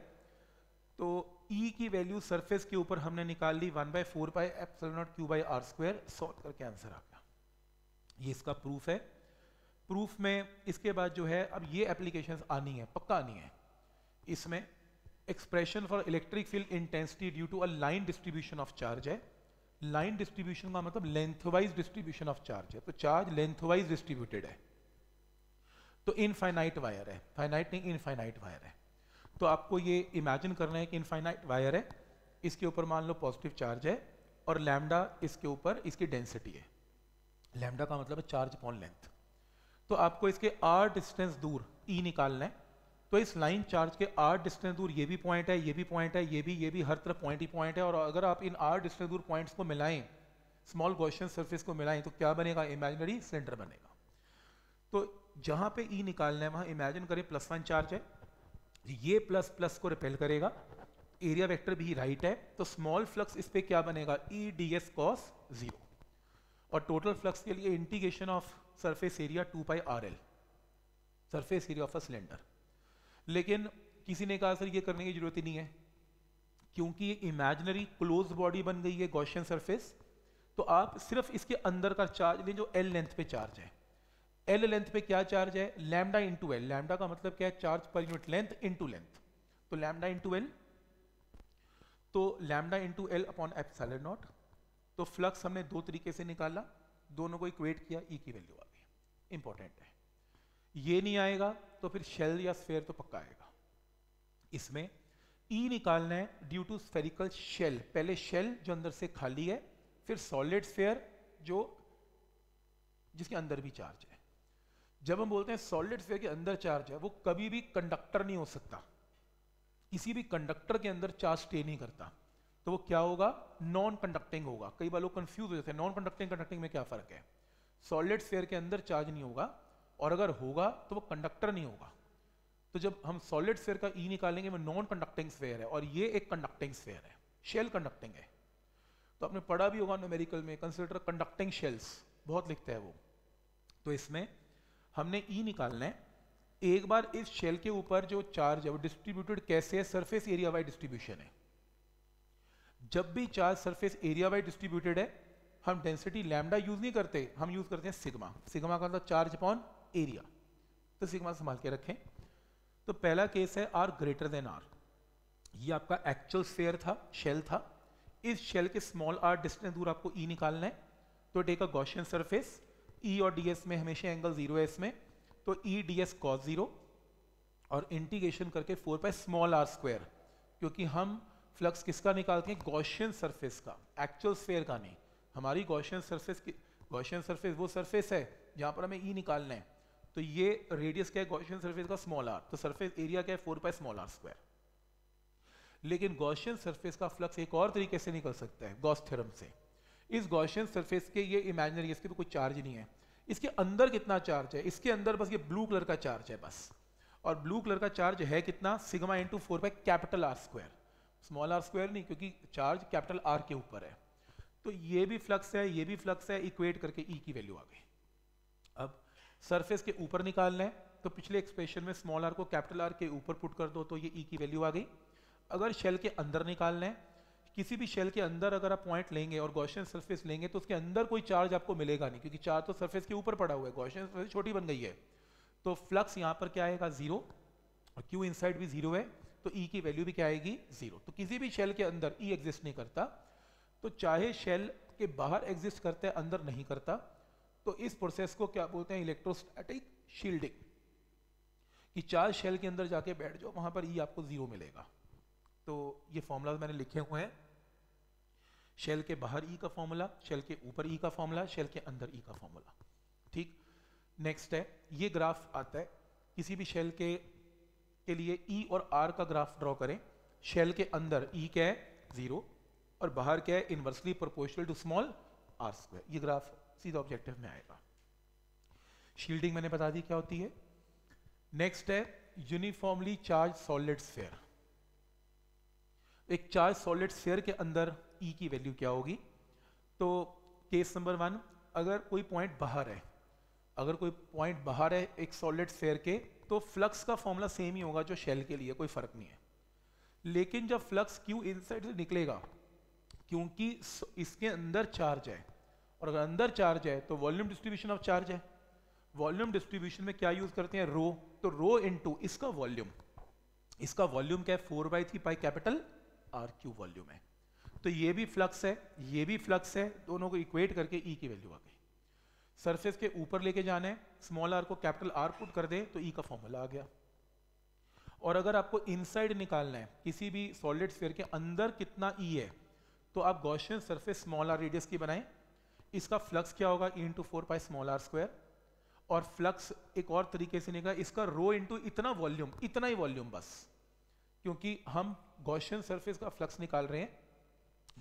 तो ई e की वैल्यू सरफेस के ऊपर हमने निकाल ली one by four pi epsilon naught q by r square. Solve करके आंसर आ गया। ये इसका प्रूफ है। प्रूफ में इसके बाद जो है, अब ये एप्लीकेशन आनी है, पक्का आनी है। इसमें expression for electric field intensity due to a line distribution of charge है। लाइन डिस्ट्रीब्यूशन का मतलब लेंथवाइज डिस्ट्रीब्यूशन ऑफ़ चार्ज है। तो चार्ज लेंथवाइज डिस्ट्रीब्यूटेड है। तो इनफाइनाइट वायर है। फाइनाइट नहीं इनफाइनाइट वायर है। तो आपको ये इमेजिन करना है कि इनफाइनाइट वायर है, इसके ऊपर मान लो पॉजिटिव चार्ज है और लैम्डा इसके ऊपर, इसकी डेंसिटी है। लैम्डा का मतलब है चार्ज अपॉन लेंथ तो आपको इसके आर डिस्टेंस दूर ई e निकालना है। तो इस लाइन चार्ज के आर डिस्टेंस दूर, ये भी पॉइंट है, ये भी पॉइंट है, ये भी ये भी, हर तरफ़ पॉइंट ही पॉइंट है। और अगर आप इन आर डिस्टेंस दूर पॉइंट्स को मिलाएँ स्मॉल गॉशियन सरफेस को मिलाएँ तो क्या बनेगा? इमेजिनरी सिलेंडर बनेगा। तो जहाँ पे ई e निकालना है, वहाँ इमेजिन करें प्लस वन चार्ज है। ये प्लस प्लस को रिपेल करेगा। एरिया वेक्टर भी राइट है। तो स्मॉल फ्लक्स इस पे क्या बनेगा? E d s cos zero और टोटल फ्लक्स के लिए integration of surface area two pi r l surface area of a cylinder लेकिन किसी ने कहा, सर, ये करने की ज़रूरत ही नहीं है। क्योंकि ये इमेजिनरी क्लोज बॉडी बन गई है गॉशियन सरफेस तो आप सिर्फ़ इसके अंदर का चार्ज लें, जो एल लेंथ पे चार्ज है। एल लेंथ पे क्या चार्ज है? लैमडा इंटू एल लैमडा का मतलब क्या है? Charge per unit length into length तो लैमडा इंटू एल तो lambda into l upon epsilon naught तो फ्लक्स हमने दो तरीके से निकाला, दोनों को इक्वेट किया ई e की वैल्यू आ गई। इंपॉर्टेंट है। ये नहीं आएगा तो फिर शेल या स्फेयर तो पक्का आएगा। इसमें ई e निकालना है ड्यू टू स्फेरिकल शेल पहले शेल जो अंदर से खाली है, फिर सॉलिड स्फेयर जो जिसके अंदर भी चार्ज है। जब हम बोलते हैं सॉलिड स्फेयर के अंदर चार्ज है, वो कभी भी कंडक्टर नहीं हो सकता। किसी भी कंडक्टर के अंदर चार्ज स्टे नहीं करता। तो वो क्या होगा? नॉन कंडक्टिंग होगा। कई बार लोग कंफ्यूज हो जाते हैं नॉन कंडक्टिंग कंडक्टिंग में क्या फ़र्क है? सॉलिड स्फेयर के अंदर चार्ज नहीं होगा, और अगर होगा तो वो कंडक्टर नहीं होगा। तो जब हम सॉलिड स्फेयर का ई e निकालेंगे, वो नॉन कंडक्टिंग स्फेयर है, और ये एक कंडक्टिंग स्फेयर है। शेल कंडक्टिंग है। तो आपने पढ़ा भी होगा न्यूमेरिकल में कंसिडर कंडक्टिंग शेल्स बहुत लिखते हैं वो। तो इसमें हमने ई e निकालना है। एक बार इस शेल के ऊपर जो चार्ज है, वो डिस्ट्रीब्यूटेड कैसे है? सरफेस एरिया वाइड डिस्ट्रीब्यूशन है। जब भी charge surface area wide distributed है, हम डेंसिटी लैमडा यूज़ नहीं करते, हम यूज़ करते हैं सिग्मा सिग्मा का मतलब चार्ज अपॉन एरिया तो सिग्मा संभाल के रखें। तो पहला केस है आर ग्रेटर देन आर ये आपका एक्चुअल स्फेयर था शेल था। इस शेल के स्मॉल आर डिस्टेंस दूर आपको ई e निकालना है। तो take a Gaussian surface E और डीएस में हमेशा एंगल ज़ीरो है इसमें तो E d s cos zero और इंटीग्रेशन करके four pi small r square क्योंकि हम फ्लक्स किसका निकालते हैं? गॉशियन सरफेस का एक्चुअल स्फेयर का नहीं। हमारी गॉशियन सरफेस गॉशियन सरफेस वो सरफेस है, जहाँ पर हमें ई e निकालना है। तो ये रेडियस क्या है? गॉशियन सरफेस का स्मॉल आर तो सरफेस एरिया क्या है? Four pi small r square लेकिन गॉशियन सरफेस का फ्लक्स एक और तरीके से निकल सकता है गॉस थ्योरम से। इस गॉशियन सरफेस के ये इमेजिनरी इसके तो कोई चार्ज नहीं है। इसके अंदर कितना चार्ज है? इसके अंदर बस ये ब्लू कलर का चार्ज है बस। और ब्लू कलर का चार्ज है कितना? Sigma into four by capital r square small r square नहीं, क्योंकि चार्ज कैपिटल आर के ऊपर है। तो ये भी फ्लक्स है, ये भी फ्लक्स है इक्वेट करके ई e की वैल्यू आ गई। अब सरफेस के ऊपर निकालना है तो पिछले एक्सप्रेशन में स्मॉल आर को कैपिटल आर के ऊपर पुट कर दो तो ये ई e की वैल्यू आ गई। अगर शेल के अंदर निकालना है किसी भी शेल के अंदर अगर आप पॉइंट लेंगे और गौशन सरफेस लेंगे तो उसके अंदर कोई चार्ज आपको मिलेगा नहीं, क्योंकि चार्ज तो सरफेस के ऊपर पड़ा हुआ है। गौशन सरफेस छोटी बन गई है। तो फ्लक्स यहाँ पर क्या आएगा? ज़ीरो और क्यू इनसाइड भी ज़ीरो है तो ई e की वैल्यू भी क्या आएगी? ज़ीरो तो किसी भी शेल के अंदर ई e एग्जिस्ट नहीं करता। तो चाहे शेल के बाहर एग्जिस्ट करते हैं, अंदर नहीं करता तो इस प्रोसेस को क्या बोलते हैं? इलेक्ट्रोस्टैटिक शील्डिंग कि चार शेल के अंदर जाके बैठ जाओ, वहाँ पर ई e आपको ज़ीरो मिलेगा। तो ये फॉर्मूला मैंने लिखे हुए हैं। शेल के बाहर ई का फॉर्मूला शेल के ऊपर ई का फॉर्मूला शेल के अंदर ई का फॉर्मूला ठीक? नेक्स्ट है, ये ग्राफ आता है. किसी भी शेल के के लिए ई और आर का ग्राफ ड्रॉ करें. शेल के अंदर ई क्या है? ज़ीरो और बाहर क्या है? Inversely proportional to small r square ये ग्राफ सीधा ऑब्जेक्टिव में आएगा. शील्डिंग मैंने बता दी क्या होती है? नेक्स्ट है यूनिफॉर्मली चार्ज सॉलिड स्फेयर एक चार्ज सॉलिड स्फेयर के अंदर ई e की वैल्यू क्या होगी? तो केस नंबर वन अगर कोई पॉइंट बाहर है, अगर कोई पॉइंट बाहर है एक सॉलिड स्फेयर के तो फ्लक्स का फॉर्मूला सेम ही होगा जो शेल के लिए, कोई फ़र्क नहीं है। लेकिन जब फ्लक्स क्यू इनसाइड से निकलेगा, क्योंकि इसके अंदर चार्ज है, और अगर अंदर चार्ज है तो वॉल्यूम डिस्ट्रीब्यूशन ऑफ़ चार्ज है। वॉल्यूम डिस्ट्रीब्यूशन में क्या यूज़ करते हैं? रो तो रो इनटू इसका वॉल्यूम इसका वॉल्यूम क्या है? Four by three pi capital r cube volume है। तो ये भी फ्लक्स है, ये भी फ्लक्स है, दोनों को इक्वेट करके ई e की वैल्यू आ गई। सरफेस के ऊपर लेके जाना है स्मॉल आर को कैपिटल आर पुट कर दे तो ई e का फॉर्मूला आ गया। और अगर आपको इनसाइड निकालना है, किसी भी सॉलिड स्फीयर के अंदर कितना ई e है तो आप Gaussian surface small r radius की बनाएँ। इसका फ्लक्स क्या होगा? E into four pi small r square और फ्लक्स एक और तरीके से निकला, इसका रो इंटू इतना वॉल्यूम इतना ही वॉल्यूम बस। क्योंकि हम गॉशियन सरफेस का फ्लक्स निकाल रहे हैं।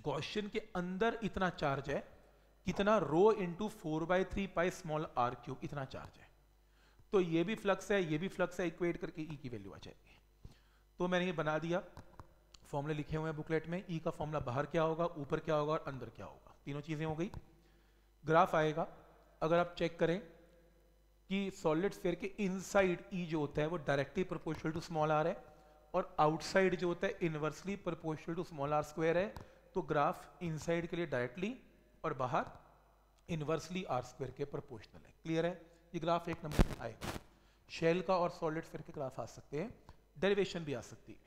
गॉशियन के अंदर इतना चार्ज है, कितना rho into four by three pi small r cube इतना चार्ज है। तो ये भी फ्लक्स है, ये भी फ्लक्स है इक्वेट करके ई e की वैल्यू आ जाएगी। तो मैंने ये बना दिया। फॉर्मूले लिखे हुए हैं बुकलेट में ई e का फॉर्मूला बाहर क्या होगा, ऊपर क्या होगा और अंदर क्या होगा। तीनों चीज़ें हो गई। ग्राफ आएगा। अगर आप चेक करें कि सॉलिड स्फीयर के इनसाइड ई जो होता है, वो directly proportional to small r है। और आउटसाइड जो होता है inversely proportional to small r square है तो ग्राफ इनसाइड के लिए डायरेक्टली और बाहर इनवर्सली आर स्क्वायर के प्रोपोर्शनल है। क्लियर है? ये ग्राफ एक नंबर आएगा। शेल का और सॉलिड स्फीयर के ग्राफ आ सकते हैं। डेरिवेशन भी आ सकती है।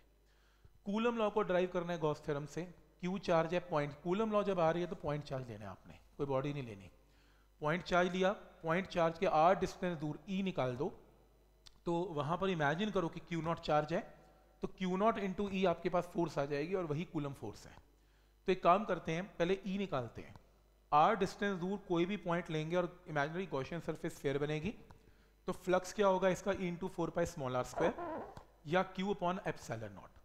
कूलम लॉ को ड्राइव करना है गॉस थ्योरम से। क्यू चार्ज है पॉइंट कूलम लॉ जब आ रही है तो पॉइंट चार्ज लेना है आपने। कोई बॉडी नहीं लेनी। पॉइंट चार्ज लिया। पॉइंट चार्ज के आर डिस्टेंस दूर ई e निकाल दो। तो वहाँ पर इमेजिन करो कि क्यू नॉट चार्ज है। तो क्यू नॉट इंटू ई आपके पास फोर्स आ जाएगी और वही कूलम फोर्स है। तो एक काम करते हैं, पहले ई e निकालते हैं। आर डिस्टेंस दूर कोई भी पॉइंट लेंगे और इमेजनरी गॉशियन सरफेस फेयर बनेगी। तो फ्लक्स क्या होगा इसका? E into four pi small R square या क्यू अपॉन एप्सैलर नॉट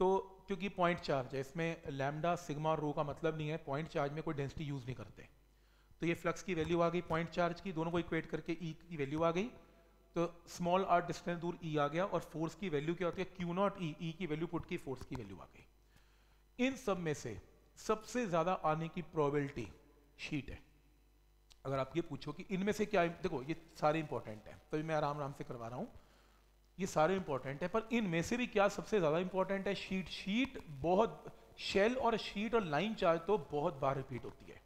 तो क्योंकि पॉइंट चार्ज है, इसमें लैमडा सिग्मा और रो का मतलब नहीं है पॉइंट चार्ज में कोई डेंसिटी यूज़ नहीं करते। तो ये फ्लक्स की वैल्यू आ गई पॉइंट चार्ज की, दोनों को इक्वेट करके ई e की वैल्यू आ गई। तो स्मॉल आर डिस्टेंस दूर ई e आ गया और फोर्स की वैल्यू क्या होती है? क्यू नॉट ई ई की वैल्यू पुट की फोर्स की वैल्यू आ गई। इन सब में से सबसे ज़्यादा आने की प्रोबेबिलिटी शीट है। अगर आप ये पूछो कि इनमें से क्या, देखो, ये सारे इंपॉर्टेंट है। तभी मैं आराम आराम से करवा रहा हूँ। ये सारे इंपॉर्टेंट है, पर इनमें से भी क्या सबसे ज़्यादा इंपॉर्टेंट है? शीट शीट बहुत शेल और शीट और लाइन चार्ज तो बहुत बार रिपीट होती है।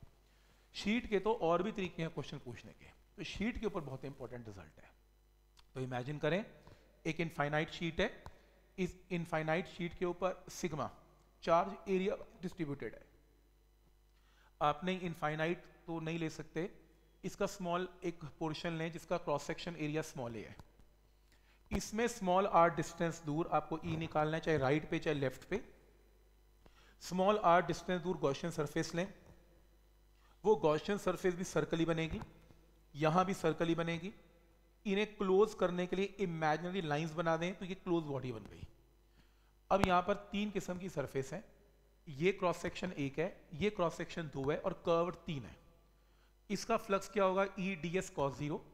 शीट के तो और भी तरीके हैं क्वेश्चन पूछने के। तो शीट के ऊपर बहुत इंपॉर्टेंट रिज़ल्ट है। तो इमेजिन करें, एक इनफाइनाइट शीट है। इस इनफाइनाइट शीट के ऊपर सिग्मा चार्ज एरिया डिस्ट्रीब्यूटेड है। आपने इनफाइनाइट तो नहीं ले सकते। इसका स्मॉल एक पोर्शन लें, जिसका cross section area small A है। इसमें स्मॉल आर डिस्टेंस दूर आपको ई e निकालना है, चाहे राइट पे, चाहे लेफ़्ट पे। स्मॉल आर डिस्टेंस दूर गौशियन सरफेस लें। वो गौशियन सरफेस भी सर्कल ही बनेगी। यहाँ भी सर्कल ही बनेगी। इन्हें क्लोज करने के लिए इमेजिनरी लाइंस बना दें तो ये क्लोज बॉडी बन गई। अब यहाँ पर तीन किस्म की सरफेस है। ये क्रॉस सेक्शन एक है, ये क्रॉस सेक्शन दो है और कर्व तीन है। इसका फ्लक्स क्या होगा? E D S cos zero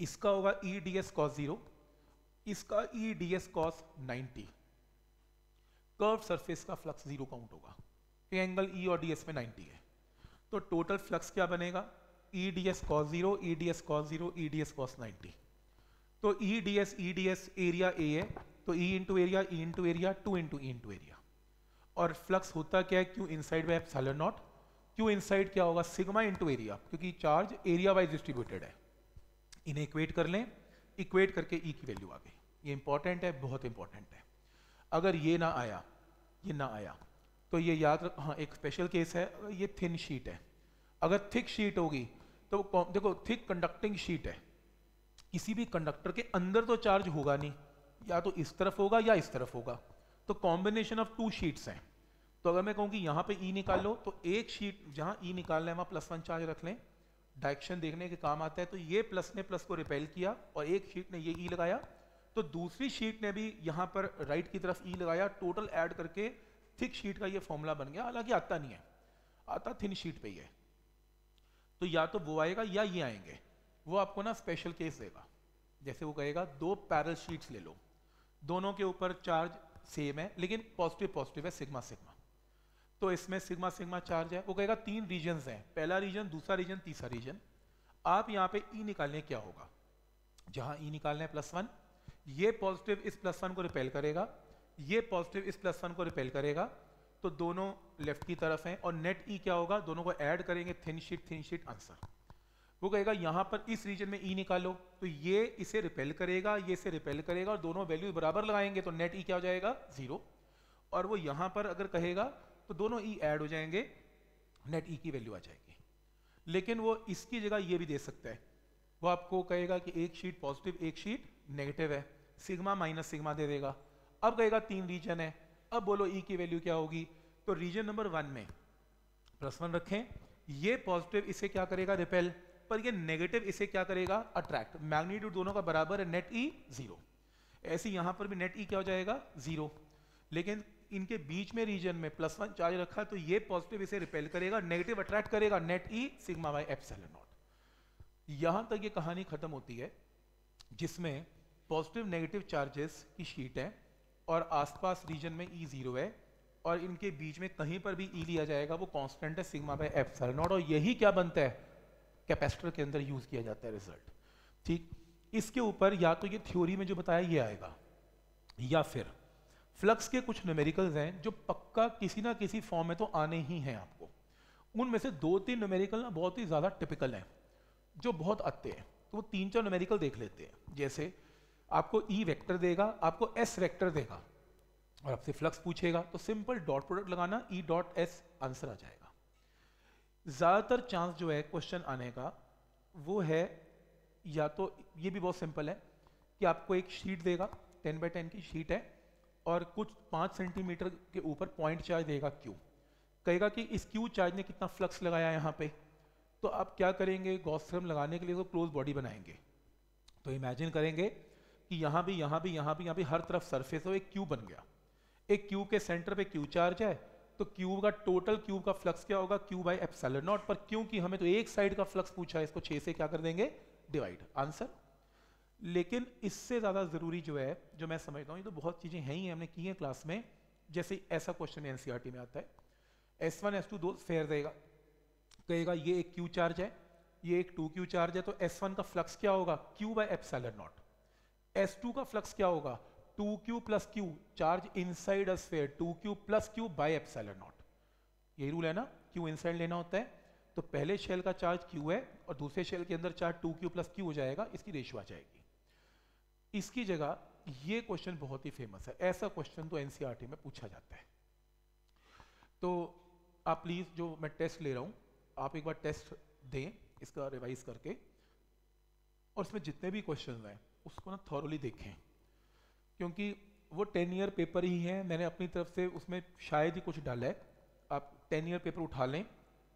इसका होगा E D S cos zero इसका E D S cos ninety curve surface का फ्लक्स ज़ीरो काउंट होगा। एंगल ई और डी एस में नाइनटी है। तो टोटल फ्लक्स क्या बनेगा? E D S cos zero E D S cos zero E D S cos तो E D S E D S area A है तो E into area E into area two into E into area और flux होता क्या है? Q inside by epsilon naught Q inside क्या होगा? Sigma into area क्योंकि चार्ज एरिया वाइज डिस्ट्रीब्यूटेड है। इन्हें इक्वेट कर लें इक्वेट करके ई e की वैल्यू आ गई। ये इंपॉर्टेंट है, बहुत इंपॉर्टेंट है। अगर ये ना आया, ये ना आया तो ये याद हाँ एक स्पेशल केस है, ये थिन शीट है। अगर थिक शीट होगी तो देखो थिक कंडक्टिंग शीट है। किसी भी कंडक्टर के अंदर तो चार्ज होगा नहीं। या तो इस तरफ़ होगा या इस तरफ़ होगा। तो कॉम्बिनेशन ऑफ़ टू शीट्स हैं। तो अगर मैं कहूँ कि यहाँ पे ई e निकाल लो तो एक शीट जहाँ ई e निकालना है, वहाँ प्लस वन चार्ज रख लें। डायरेक्शन देखने के काम आता है तो ये प्लस ने प्लस को रिपेल किया और एक शीट ने ये ई e लगाया। तो दूसरी शीट ने भी यहाँ पर राइट की तरफ़ ई लगाया। टोटल ऐड करके थिक शीट का ये फॉर्मूला बन गया। हालाँकि आता नहीं है। आता थिन शीट पे ही है। तो या तो वो आएगा या ये आएँगे। वो आपको ना स्पेशल केस देगा। जैसे वो कहेगा, दो पैरल शीट्स ले लो। दोनों के ऊपर चार्ज सेम है, लेकिन पॉजिटिव पॉजिटिव है सिग्मा सिग्मा तो इसमें सिग्मा सिग्मा चार्ज है। वो कहेगा, तीन रीजन हैं। पहला रीजन दूसरा रीजन तीसरा रीजन आप यहाँ पे ई e निकालने क्या होगा? जहाँ ई e निकालना है प्लस वन ये पॉजिटिव इस प्लस वन को रिपेल करेगा। ये पॉजिटिव इस प्लस वन को रिपेल करेगा। तो दोनों लेफ़्ट की तरफ़ हैं और नेट ई e क्या होगा? दोनों को ऐड करेंगे thin sheet thin sheet answer वो कहेगा, यहाँ पर इस रीजन में ई e निकालो। तो ये इसे रिपेल करेगा, ये इसे रिपेल करेगा और दोनों वैल्यू बराबर लगाएँगे तो नेट ई e क्या हो जाएगा? ज़ीरो और वो यहाँ पर अगर कहेगा तो दोनों ई e ऐड हो जाएँगे नेट ई e की वैल्यू आ जाएगी। लेकिन वो इसकी जगह ये भी दे सकता है। वो आपको कहेगा कि एक शीट पॉजिटिव एक शीट नेगेटिव है। सिग्मा माइनस सिग्मा दे देगा। अब कहेगा, तीन रीजन है। अब बोलो ई e की वैल्यू क्या होगी? तो रीजन नंबर वन में प्लस वन रखें। ये पॉजिटिव इसे क्या करेगा रिपेल पर ये नेगेटिव इसे क्या करेगा? अट्रैक्ट मैग्नीट्यूड दोनों का बराबर है नेट ई ज़ीरो ऐसे यहाँ पर भी नेट ई क्या हो जाएगा? ज़ीरो लेकिन इनके बीच में रीजन में प्लस वन चार्ज रखा तो ये पॉजिटिव इसे रिपेल करेगा नेगेटिव अट्रैक्ट करेगा net E sigma by epsilon naught यहाँ तक ये कहानी खत्म होती है, जिसमें पॉजिटिव नेगेटिव चार्जेस की शीट है। और आसपास रीजन में ई e ज़ीरो है, और इनके बीच में कहीं पर भी ई e लिया जाएगा, वो कांस्टेंट है सिग्मा बाय एप्सिलॉन नॉट और यही क्या बनता है? कैपेसिटर के अंदर यूज़ किया जाता है रिज़ल्ट ठीक? इसके ऊपर या तो ये थ्योरी में जो बताया, ये आएगा. या फिर फ्लक्स के कुछ न्यूमेरिकल्स हैं, जो पक्का किसी ना किसी फॉर्म में तो आने ही हैं आपको. उनमें से दो तीन न्यूमेरिकल ना बहुत ही ज़्यादा टिपिकल हैं, जो बहुत आते हैं. तो वो तीन चार न्यूमेरिकल देख लेते हैं. जैसे आपको ई e वेक्टर देगा, आपको एस वेक्टर देगा। और आपसे फ्लक्स पूछेगा तो सिंपल डॉट प्रोडक्ट लगाना ई डॉट एस आंसर आ जाएगा। ज़्यादातर चांस जो है क्वेश्चन आने का, वो है, या तो ये भी बहुत सिंपल है, कि आपको एक शीट देगा टेन बाई टेन की शीट है, और कुछ पाँच सेंटीमीटर के ऊपर पॉइंट चार्ज देगा क्यू कहेगा कि इस क्यू चार्ज ने कितना फ्लक्स लगाया यहाँ पे? तो आप क्या करेंगे गॉसरम लगाने के लिए तो क्लोज बॉडी बनाएँगे। तो इमेजिन करेंगे कि यहाँ भी यहाँ भी यहाँ भी यहाँ भी हर तरफ़ सरफेस हो एक क्यू बन गया। एक क्यू के सेंटर पे क्यू चार्ज है तो क्यूब का टोटल क्यूब का फ्लक्स क्या होगा? क्यू बाई एप्सिलॉन नॉट पर क्योंकि हमें तो एक साइड का फ्लक्स पूछा है, इसको छह से क्या कर देंगे? डिवाइड आंसर लेकिन इससे ज़्यादा ज़रूरी जो है, जो मैं समझता हूँ, ये तो बहुत चीज़ें हैं ही, हमने की हैं क्लास में। जैसे ऐसा क्वेश्चन एनसीईआरटी में आता है। एस वन एस टू दो फेयर देगा। कहेगा, ये एक क्यू चार्ज है, ये एक टू क्यू चार्ज है तो एस वन का फ्लक्स क्या होगा? Q by epsilon naught S two का फ्लक्स क्या होगा? Two Q plus Q charge inside a sphere two Q plus Q by epsilon naught यही रूल है ना? क्यू इनसाइड लेना होता है। तो पहले शेल का चार्ज क्यू है और दूसरे शेल के अंदर charge two Q plus Q हो जाएगा, इसकी रेशियो आ जाएगी। इसकी जगह ये क्वेश्चन बहुत ही फ़ेमस है। ऐसा क्वेश्चन तो एनसीईआरटी में पूछा जाता है। तो आप प्लीज़ जो मैं टेस्ट ले रहा हूँ, आप एक बार टेस्ट दें इसका रिवाइज करके। और इसमें जितने भी क्वेश्चन हैं उसको ना थॉरली देखें। क्योंकि वो टेन ईयर पेपर ही है, मैंने अपनी तरफ़ से उसमें शायद ही कुछ डाला है। आप टेन ईयर पेपर उठा लें,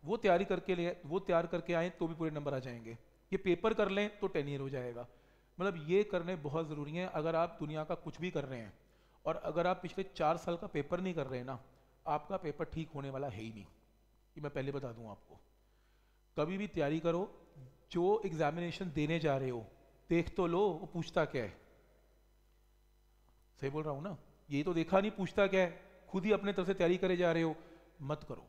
वो तैयारी करके ले, वो तैयार करके आए तो भी पूरे नंबर आ जाएँगे। ये पेपर कर लें तो टेन ईयर हो जाएगा। मतलब ये करने बहुत ज़रूरी है, अगर आप दुनिया का कुछ भी कर रहे हैं, और अगर आप पिछले चार साल का पेपर नहीं कर रहे हैं ना, आपका पेपर ठीक होने वाला है ही नहीं। ये मैं पहले बता दूँ आपको। कभी भी तैयारी करो, जो एग्जामिनेशन देने जा रहे हो देख तो लो, वो पूछता क्या है? सही बोल रहा हूँ ना? ये तो देखा नहीं, पूछता क्या है? खुद ही अपने तरफ़ से तैयारी करे जा रहे हो। मत करो।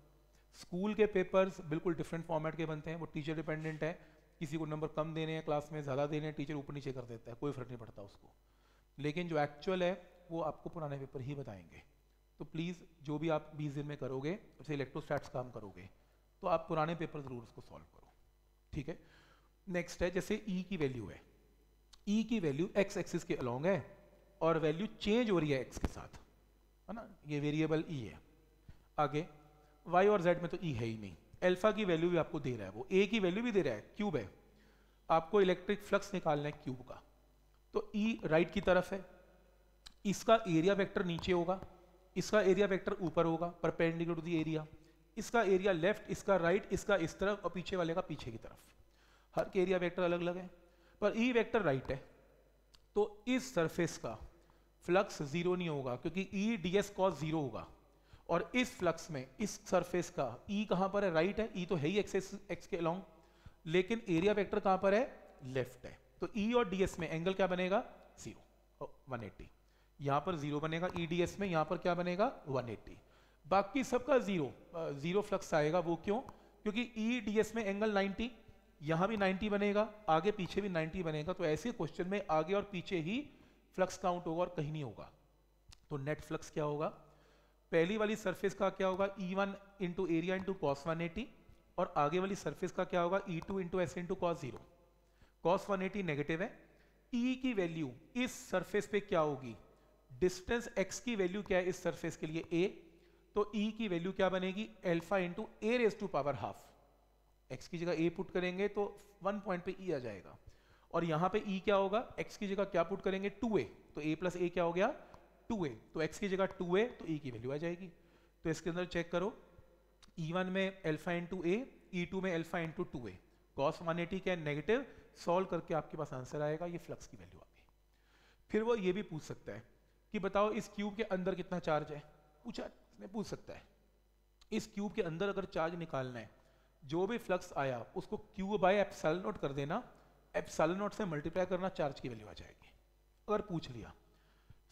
स्कूल के पेपर्स बिल्कुल डिफरेंट फॉर्मेट के बनते हैं, वो टीचर डिपेंडेंट है, किसी को नंबर कम देने हैं क्लास में ज़्यादा देने हैं टीचर ऊपर नीचे कर देता है, कोई फ़र्क नहीं पड़ता उसको। लेकिन जो एक्चुअल है, वो आपको पुराने पेपर ही बताएँगे। तो प्लीज़ जो भी आप बीस दिन में करोगे, जैसे इलेक्ट्रोस्टैट्स काम करोगे तो आप पुराने पेपर ज़रूर उसको सॉल्व करो। ठीक है? नेक्स्ट है, जैसे ई e की वैल्यू है। ई e की वैल्यू एक्स एक्सिस के अलॉन्ग है और वैल्यू चेंज हो रही है एक्स के साथ, है ना? ये वेरिएबल ई e है। आगे वाई और जेड में तो ई e है ही नहीं। एल्फा की वैल्यू भी आपको दे रहा है वो। ए की वैल्यू भी दे रहा है। क्यूब है। आपको इलेक्ट्रिक फ्लक्स निकालना है क्यूब का। तो ई e राइट की तरफ़ है। इसका एरिया वेक्टर नीचे होगा। इसका एरिया वेक्टर ऊपर होगा। परपेंडिकुलर टू दी एरिया इसका एरिया लेफ़्ट इसका राइट इसका इस तरफ़ और पीछे वाले का पीछे की तरफ़। हर के एरिया वेक्टर अलग अलग है। पर ई वेक्टर राइट है। तो इस सरफेस का फ्लक्स ज़ीरो नहीं होगा, क्योंकि E D S cos zero होगा। और इस फ्लक्स में, इस सरफेस का ई e कहाँ पर है? राइट है। ई e तो है ही एक्स एक्स के अलोंग लेकिन एरिया वेक्टर कहाँ पर है? लेफ़्ट है। तो ई e और डीएस में एंगल क्या बनेगा? ज़ीरो वन एट्टी यहाँ पर ज़ीरो बनेगा ई डी एस में, यहाँ पर क्या बनेगा? वन एट्टी बाकी सबका ज़ीरो ज़ीरो फ्लक्स आएगा वो क्यों? क्योंकि ई डी एस में एंगल नाइनटी यहाँ भी 90 बनेगा, आगे पीछे भी 90 बनेगा तो ऐसे क्वेश्चन में आगे और पीछे ही फ्लक्स काउंट होगा और कहीं नहीं होगा। तो नेट फ्लक्स क्या होगा? पहली वाली सरफेस का क्या होगा? E one into area into cos one eighty और आगे वाली सरफेस का क्या होगा? E two into S into cos zero cos one eighty negative है। ई e की वैल्यू इस सरफेस पे क्या होगी? डिस्टेंस एक्स की वैल्यू क्या है इस सरफेस के लिए? ए तो ई e की वैल्यू क्या बनेगी? Alpha into A raise to power half X की जगह ए पुट करेंगे तो वन पॉइंट पे ई e आ जाएगा। और यहाँ पे ई e क्या होगा? एक्स की जगह क्या पुट करेंगे? टू ए तो ए प्लस ए क्या हो गया? टू ए तो एक्स की जगह टू ए तो ई e की वैल्यू आ जाएगी। तो इसके अंदर चेक करो। ई वन में alpha into A E two में alpha into two A cos one eighty क्या नेगेटिव सॉल्व करके आपके पास आंसर आएगा, ये फ्लक्स की वैल्यू आ गई। फिर वो ये भी पूछ सकता है कि बताओ, इस क्यूब के अंदर कितना चार्ज है? पूछा पूछ सकता है। इस क्यूब के अंदर अगर चार्ज निकालना है जो भी फ्लक्स आया, उसको क्यू बाय एप्सल नोट कर देना एप्सल नोट से मल्टीप्लाई करना चार्ज की वैल्यू आ जाएगी। अगर पूछ लिया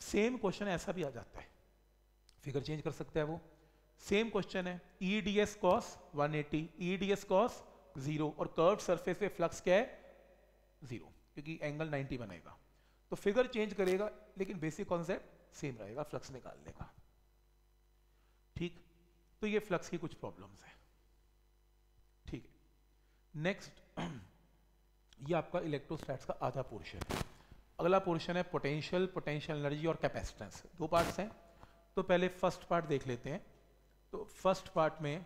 सेम क्वेश्चन ऐसा भी आ जाता है। फिगर चेंज कर सकता है वो। सेम क्वेश्चन है E D S cos one eighty E D S cos zero और कर्व सरफेस पे फ्लक्स क्या है? ज़ीरो क्योंकि एंगल 90 बनेगा। तो फिगर चेंज करेगा, लेकिन बेसिक कॉन्सेप्ट सेम रहेगा फ्लक्स निकालने का। ठीक? तो ये फ्लक्स की कुछ प्रॉब्लम्स है। नेक्स्ट ये आपका इलेक्ट्रोस्टैट्स का आधा पोर्शन है। अगला पोर्शन है पोटेंशियल पोटेंशियल एनर्जी और कैपेसिटेंस दो पार्ट्स हैं। तो पहले फ़र्स्ट पार्ट देख लेते हैं। तो फ़र्स्ट पार्ट में,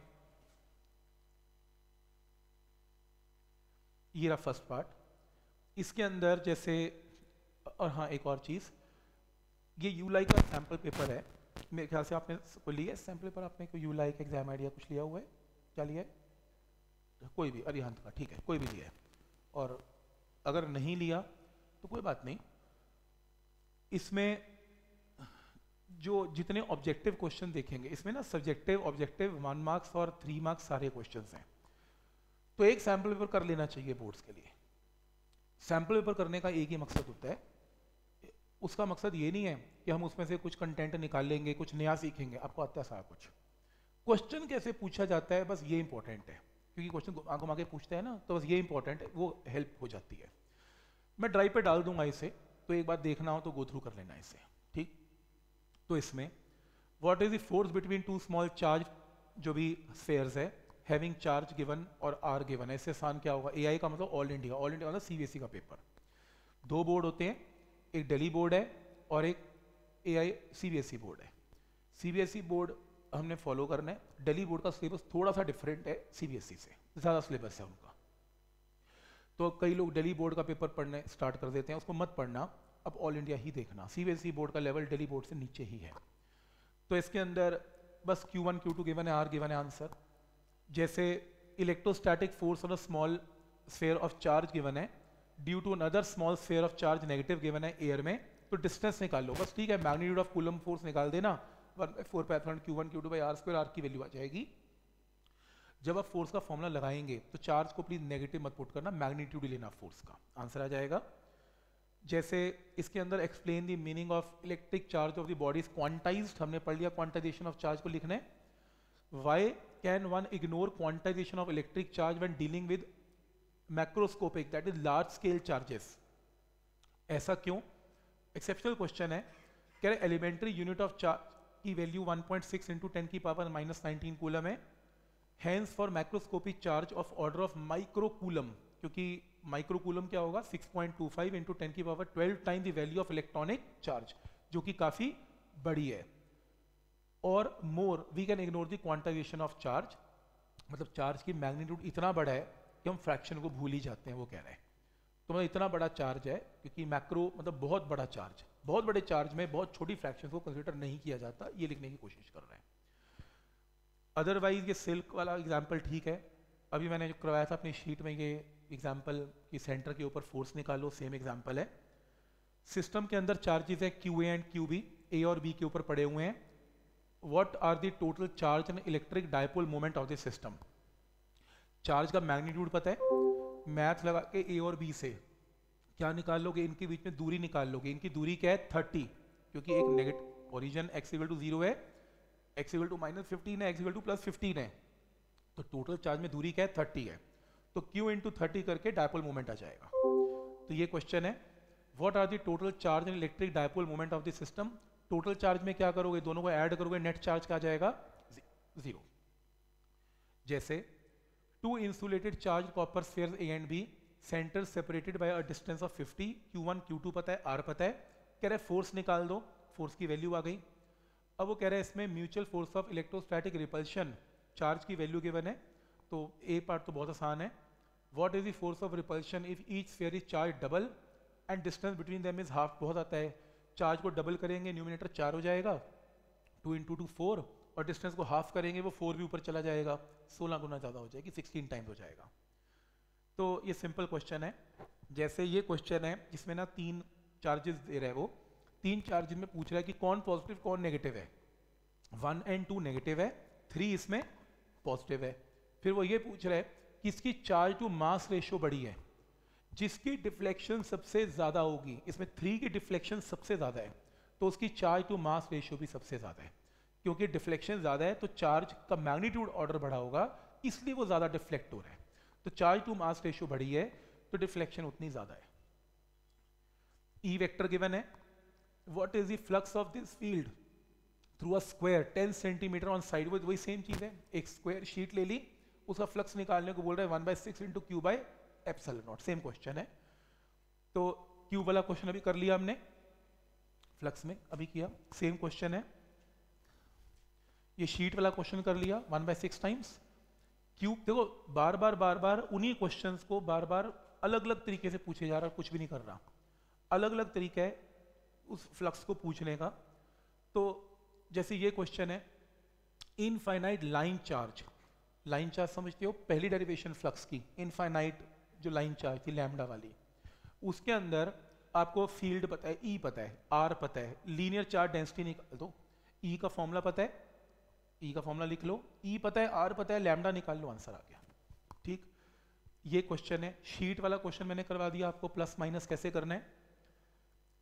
ये रहा फ़र्स्ट पार्ट इसके अंदर जैसे, और हाँ एक और चीज़। ये यूलाई का सैंपल पेपर है। मेरे ख्याल से आपने कोई लिया सैंपल पेपर आपने कोई यूलाई का एग्ज़ाम आइडिया कुछ लिया हुआ है? क्या लिया है? कोई भी, अरिहंत का, ठीक है, कोई भी लिया और अगर नहीं लिया तो कोई बात नहीं। इसमें जो जितने ऑब्जेक्टिव क्वेश्चन देखेंगे, इसमें ना सब्जेक्टिव ऑब्जेक्टिव वन मार्क्स और थ्री मार्क्स सारे क्वेश्चंस हैं। तो एक सैंपल पेपर कर लेना चाहिए बोर्ड्स के लिए। सैंपल पेपर करने का एक ही मकसद होता है। उसका मकसद ये नहीं है कि हम उसमें से कुछ कंटेंट निकाल लेंगे, कुछ नया सीखेंगे, आपको आता है सारा कुछ। क्वेश्चन कैसे पूछा जाता है, बस ये इंपॉर्टेंट है। क्योंकि क्वेश्चन आगे आगे पूछते हैं ना तो बस ये इंपॉर्टेंट है, वो हेल्प हो जाती है। मैं ड्राइव पे डाल दूँगा इसे तो एक बार देखना हो तो गो थ्रू कर लेना इसे, ठीक? तो इसमें what is the force between two small charge जो भी स्फेयर्स है हैविंग चार्ज गिवन और आर गिवन है, इससे आसान क्या होगा? एआई का मतलब ऑल इंडिया ऑल इंडिया मतलब सीबीएसई का पेपर दो बोर्ड होते हैं, एक दिल्ली बोर्ड है और एक ए आई बोर्ड है। सीबीएसई बोर्ड हमने फॉलो करना है। दिल्ली बोर्ड का सिलेबस थोड़ा सा डिफरेंट है सीबीएसई से। ज़्यादा सिलेबस है उनका। तो कई लोग दिल्ली बोर्ड का पेपर पढ़ने स्टार्ट कर देते हैं, उसको मत पढ़ना। अब ऑल इंडिया ही देखना। सीबीएसई बोर्ड का लेवल दिल्ली बोर्ड से नीचे ही है। तो इसके अंदर बस Q1 Q2 गिवन है आर गिवन है आंसर जैसे electrostatic force on a small sphere of charge given है। Due to another small sphere of charge negative given है एयर में तो डिस्टेंस निकाल लो। बस ठीक है मैग्नीट्यूड ऑफ़ कूलम फोर्स निकाल देना। One four pi epsilon Q one Q two by R square R की वैल्यू आ जाएगी। जब आप फोर्स का फॉर्मूला लगाएँगे तो चार्ज को प्लीज़ नेगेटिव मत पुट करना मैग्नीट्यूड लेना फोर्स का। आंसर आ जाएगा। जैसे इसके अंदर explain the meaning of electric charge of the body is quantized हमने पढ़ लिया क्वांटाइजेशन ऑफ़ चार्ज को लिखने। Why can one ignore quantization of electric charge when dealing with macroscopic that is large scale charges ऐसा क्यों? Exceptional question है। कह रहे एलिमेंट्री यूनिट ऑफ़ चार्ज की value 1.6 point six into ten की power minus nineteen coulomb है. Hence for microscopic charge of order of microcoulomb क्योंकि microcoulomb क्या होगा? 6.25 point two five into ten की power twelve time the value of electronic charge जो कि काफ़ी बड़ी है. और more we can ignore the quantization of charge मतलब चार्ज की मैग्नीट्यूड इतना बड़ा है कि हम फ्रैक्शन को भूल ही जाते हैं, वो कह रहे हैं. तो मतलब इतना बड़ा चार्ज है, क्योंकि मैक्रो मतलब बहुत बड़ा चार्ज है। बहुत बड़े चार्ज में बहुत छोटी फ्रैक्शन को कंसिडर नहीं किया जाता, ये लिखने की कोशिश कर रहे हैं। अदरवाइज़ ये सिल्क वाला एग्ज़ाम्पल ठीक है। अभी मैंने जो करवाया था अपनी शीट में ये एग्ज़ाम्पल की सेंटर के ऊपर फोर्स निकालो सेम एग्ज़ाम्पल है। सिस्टम के अंदर चार्जेस है Q A and Q B A और बी के ऊपर पड़े हुए हैं। What are the total charge and electric dipole moment of the system charge का मैग्नीट्यूड पता है? मैथ लगा के ए और बी से। क्या निकाल लोगे? इनके बीच में दूरी निकाल लोगे। इनकी दूरी क्या है? थर्टी। क्योंकि एक negative origin X equal to zero है। X equal to minus fifteen है X equal to plus fifteen है। तो टोटल चार्ज में दूरी क्या है? थर्टी है। तो क्यू इंटू थर्टी करके डायपोल मोमेंट आ जाएगा। तो ये क्वेश्चन है। What are the total charge in electric dipole moment of the system total charge में क्या करोगे? दोनों को ऐड करोगे नेट चार्ज आ जाएगा? ज़ीरो जैसे two insulated charged copper spheres A and B centers separated by a distance of 50 Q1 Q2 पता है, R पता है। कह रहे फोर्स निकाल दो फोर्स की वैल्यू आ गई। अब वो कह रहे हैं, इसमें mutual force of electrostatic repulsion charge की वैल्यू गिवन है। तो ए पार्ट तो बहुत आसान है। What is the force of repulsion if each sphere is charge double and distance between them is half बहुत आता है। चार्ज को डबल करेंगे न्यूमिनेटर चार हो जाएगा। टू इंटू टू फोर और डिस्टेंस को हाफ़ करेंगे, वो फोर भी ऊपर चला जाएगा, सोलह गुना ज़्यादा हो जाएगी सिक्सटीन टाइम्स हो जाएगा। तो ये सिंपल क्वेश्चन है। जैसे ये क्वेश्चन है, जिसमें ना तीन चार्जेस दे रहे हैं वो, तीन चार्जेस में पूछ रहा है कि कौन पॉजिटिव कौन नेगेटिव है। वन एंड टू नेगेटिव है थ्री इसमें पॉजिटिव है। फिर वो ये पूछ रहा है कि इसकी चार्ज टू मास रेशियो बड़ी है? जिसकी डिफ्लेक्शन सबसे ज़्यादा होगी, इसमें थ्री की डिफ्लेक्शन सबसे ज़्यादा है तो उसकी चार्ज टू मास रेशियो भी सबसे ज़्यादा है। क्योंकि डिफ्लेक्शन ज़्यादा है तो चार्ज का मैग्नीट्यूड ऑर्डर बढ़ा होगा, इसलिए वो ज़्यादा डिफ्लेक्ट हो रहा है। तो चार्ज टू मास रेशियो बढ़ी है तो डिफ्लेक्शन उतनी ज़्यादा है। ई वेक्टर गिवन है। What is the flux of this field through a square 10 centimetre on side with वही सेम चीज़ है। एक स्क्वायर शीट ले ली, उसका फ्लक्स निकालने को बोल रहे हैं one by six into Q by epsilon naught same question है। तो क्यू वाला क्वेश्चन अभी कर लिया हमने। फ्लक्स में अभी किया सेम क्वेश्चन है। ये शीट वाला क्वेश्चन कर लिया one by six times cube देखो, बार बार बार बार उन्हीं क्वेश्चंस को बार बार अलग अलग तरीके से पूछे जा रहा, कुछ भी नहीं कर रहा। अलग अलग तरीका है उस फ्लक्स को पूछने का। तो जैसे ये क्वेश्चन है infinite line charge line charge समझते हो? पहली डेरिवेशन फ्लक्स की इनफाइनाइट जो लाइन चार्ज थी लैमडा वाली। उसके अंदर आपको फ़ील्ड पता है ई e पता है आर पता है। लीनियर चार्ज डेंसिटी निकाल दो। ई e का फॉर्मूला पता है ई e का फॉर्मूला लिख लो. ई e पता है आर पता है लैमडा निकाल लो. आंसर आ गया. ठीक? ये क्वेश्चन है. शीट वाला क्वेश्चन मैंने करवा दिया आपको. प्लस माइनस कैसे करना है?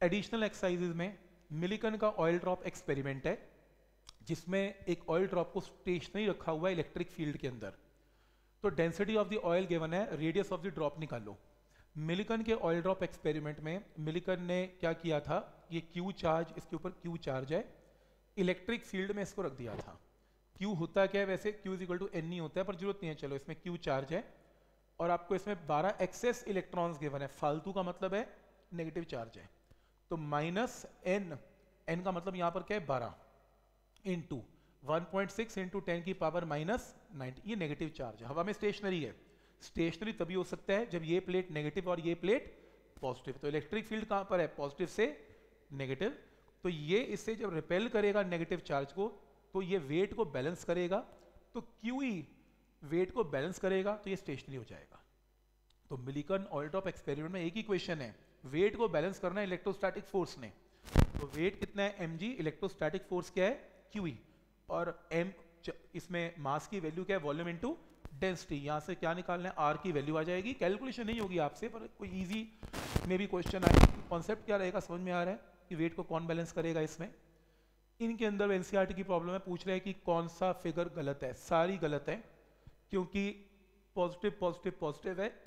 एडिशनल एक्सरसाइजेज में मिलिकन का ऑयल ड्रॉप एक्सपेरिमेंट है, जिसमें एक ऑयल ड्रॉप को स्टेशनरी रखा हुआ है इलेक्ट्रिक फ़ील्ड के अंदर. तो density of the oil given है रेडियस ऑफ़ द ड्रॉप निकालो. मिलिकन के ऑयल ड्रॉप एक्सपेरिमेंट में मिलिकन ने क्या किया था? ये क्यू चार्ज इसके ऊपर क्यू चार्ज है. इलेक्ट्रिक फ़ील्ड में इसको रख दिया था. क्यू होता क्या है? वैसे Q is equal to n होता है, पर ज़रूरत नहीं है, चलो, इसमें क्यू चार्ज है और आपको इसमें 12 एक्सेस इलेक्ट्रॉन्स गिवन है। फालतू का मतलब है नेगेटिव चार्ज है। तो माइनस एन एन का मतलब यहाँ पर क्या है? 12 into one point six into ten की पावर माइनस नाइनटी ये नेगेटिव चार्ज है। हवा में स्टेशनरी है। स्टेशनरी तभी हो सकता है जब ये प्लेट नेगेटिव और ये प्लेट पॉजिटिव तो इलेक्ट्रिक फ़ील्ड कहाँ पर है? पॉजिटिव से नेगेटिव तो ये इससे जब रिपेल करेगा नेगेटिव चार्ज को तो ये वेट को बैलेंस करेगा तो क्यू वेट को बैलेंस करेगा तो ये स्टेशनरी हो जाएगा। तो मिलिकन ऑयल एक्सपेरिमेंट में एक ही क्वेश्चन है वेट को बैलेंस करना है इलेक्ट्रोस्टैटिक फोर्स ने। तो वेट कितना है? एम जी इलेक्ट्रोस्टैटिक फोर्स क्या है? क्यू और एम इसमें मास की वैल्यू क्या है? वॉल्यूम इनटू डेंसिटी यहाँ से क्या निकालना है? आर की वैल्यू आ जाएगी। कैलकुलेशन नहीं होगी आपसे, पर कोई इजी में भी क्वेश्चन आए कॉन्सेप्ट क्या रहेगा? समझ में आ रहा है कि वेट को कौन बैलेंस करेगा इसमें? इनके अंदर एनसीईआरटी की प्रॉब्लम है। पूछ रहे हैं कि कौन सा फिगर गलत है। सारी गलत है, क्योंकि पॉजिटिव पॉजिटिव पॉजिटिव है।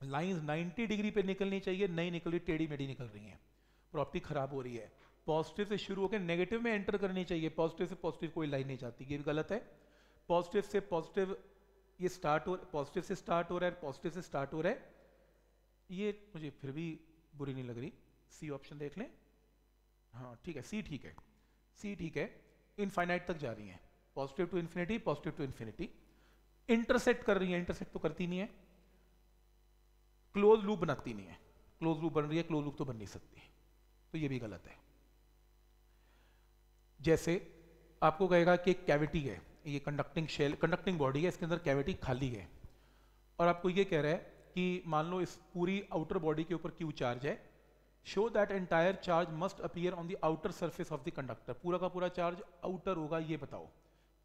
लाइंस 90 डिग्री पे निकलनी चाहिए, नहीं निकल रही टेढ़ी मेढ़ी निकल रही हैं। प्रॉपर्टी खराब हो रही है। पॉजिटिव से शुरू होकर नेगेटिव में एंटर करनी चाहिए। पॉजिटिव से पॉजिटिव कोई लाइन नहीं जाती। ये भी गलत है। पॉजिटिव से पॉजिटिव ये स्टार्ट हो पॉजिटिव से स्टार्ट हो रहा है पॉजिटिव से स्टार्ट हो रहा है। ये मुझे फिर भी बुरी नहीं लग रही। सी ऑप्शन देख लें। हाँ ठीक है। सी ठीक है। सी ठीक है इनफाइनाइट तक जा रही है। Positive to infinity positive to infinity intersect कर रही है इंटरसेक्ट तो करती नहीं है। क्लोज लूप बनाती नहीं है। क्लोज लूप बन रही है क्लोज लूप तो बन नहीं सकती तो ये भी गलत है। जैसे आपको कहेगा कि एक कैविटी है, ये कंडक्टिंग शेल कंडक्टिंग बॉडी है, इसके अंदर कैविटी खाली है। और आपको ये कह रहा है कि मान लो इस पूरी आउटर बॉडी के ऊपर क्यू चार्ज है show that entire charge must appear on the outer surface of the conductor पूरा का पूरा चार्ज आउटर होगा, ये बताओ।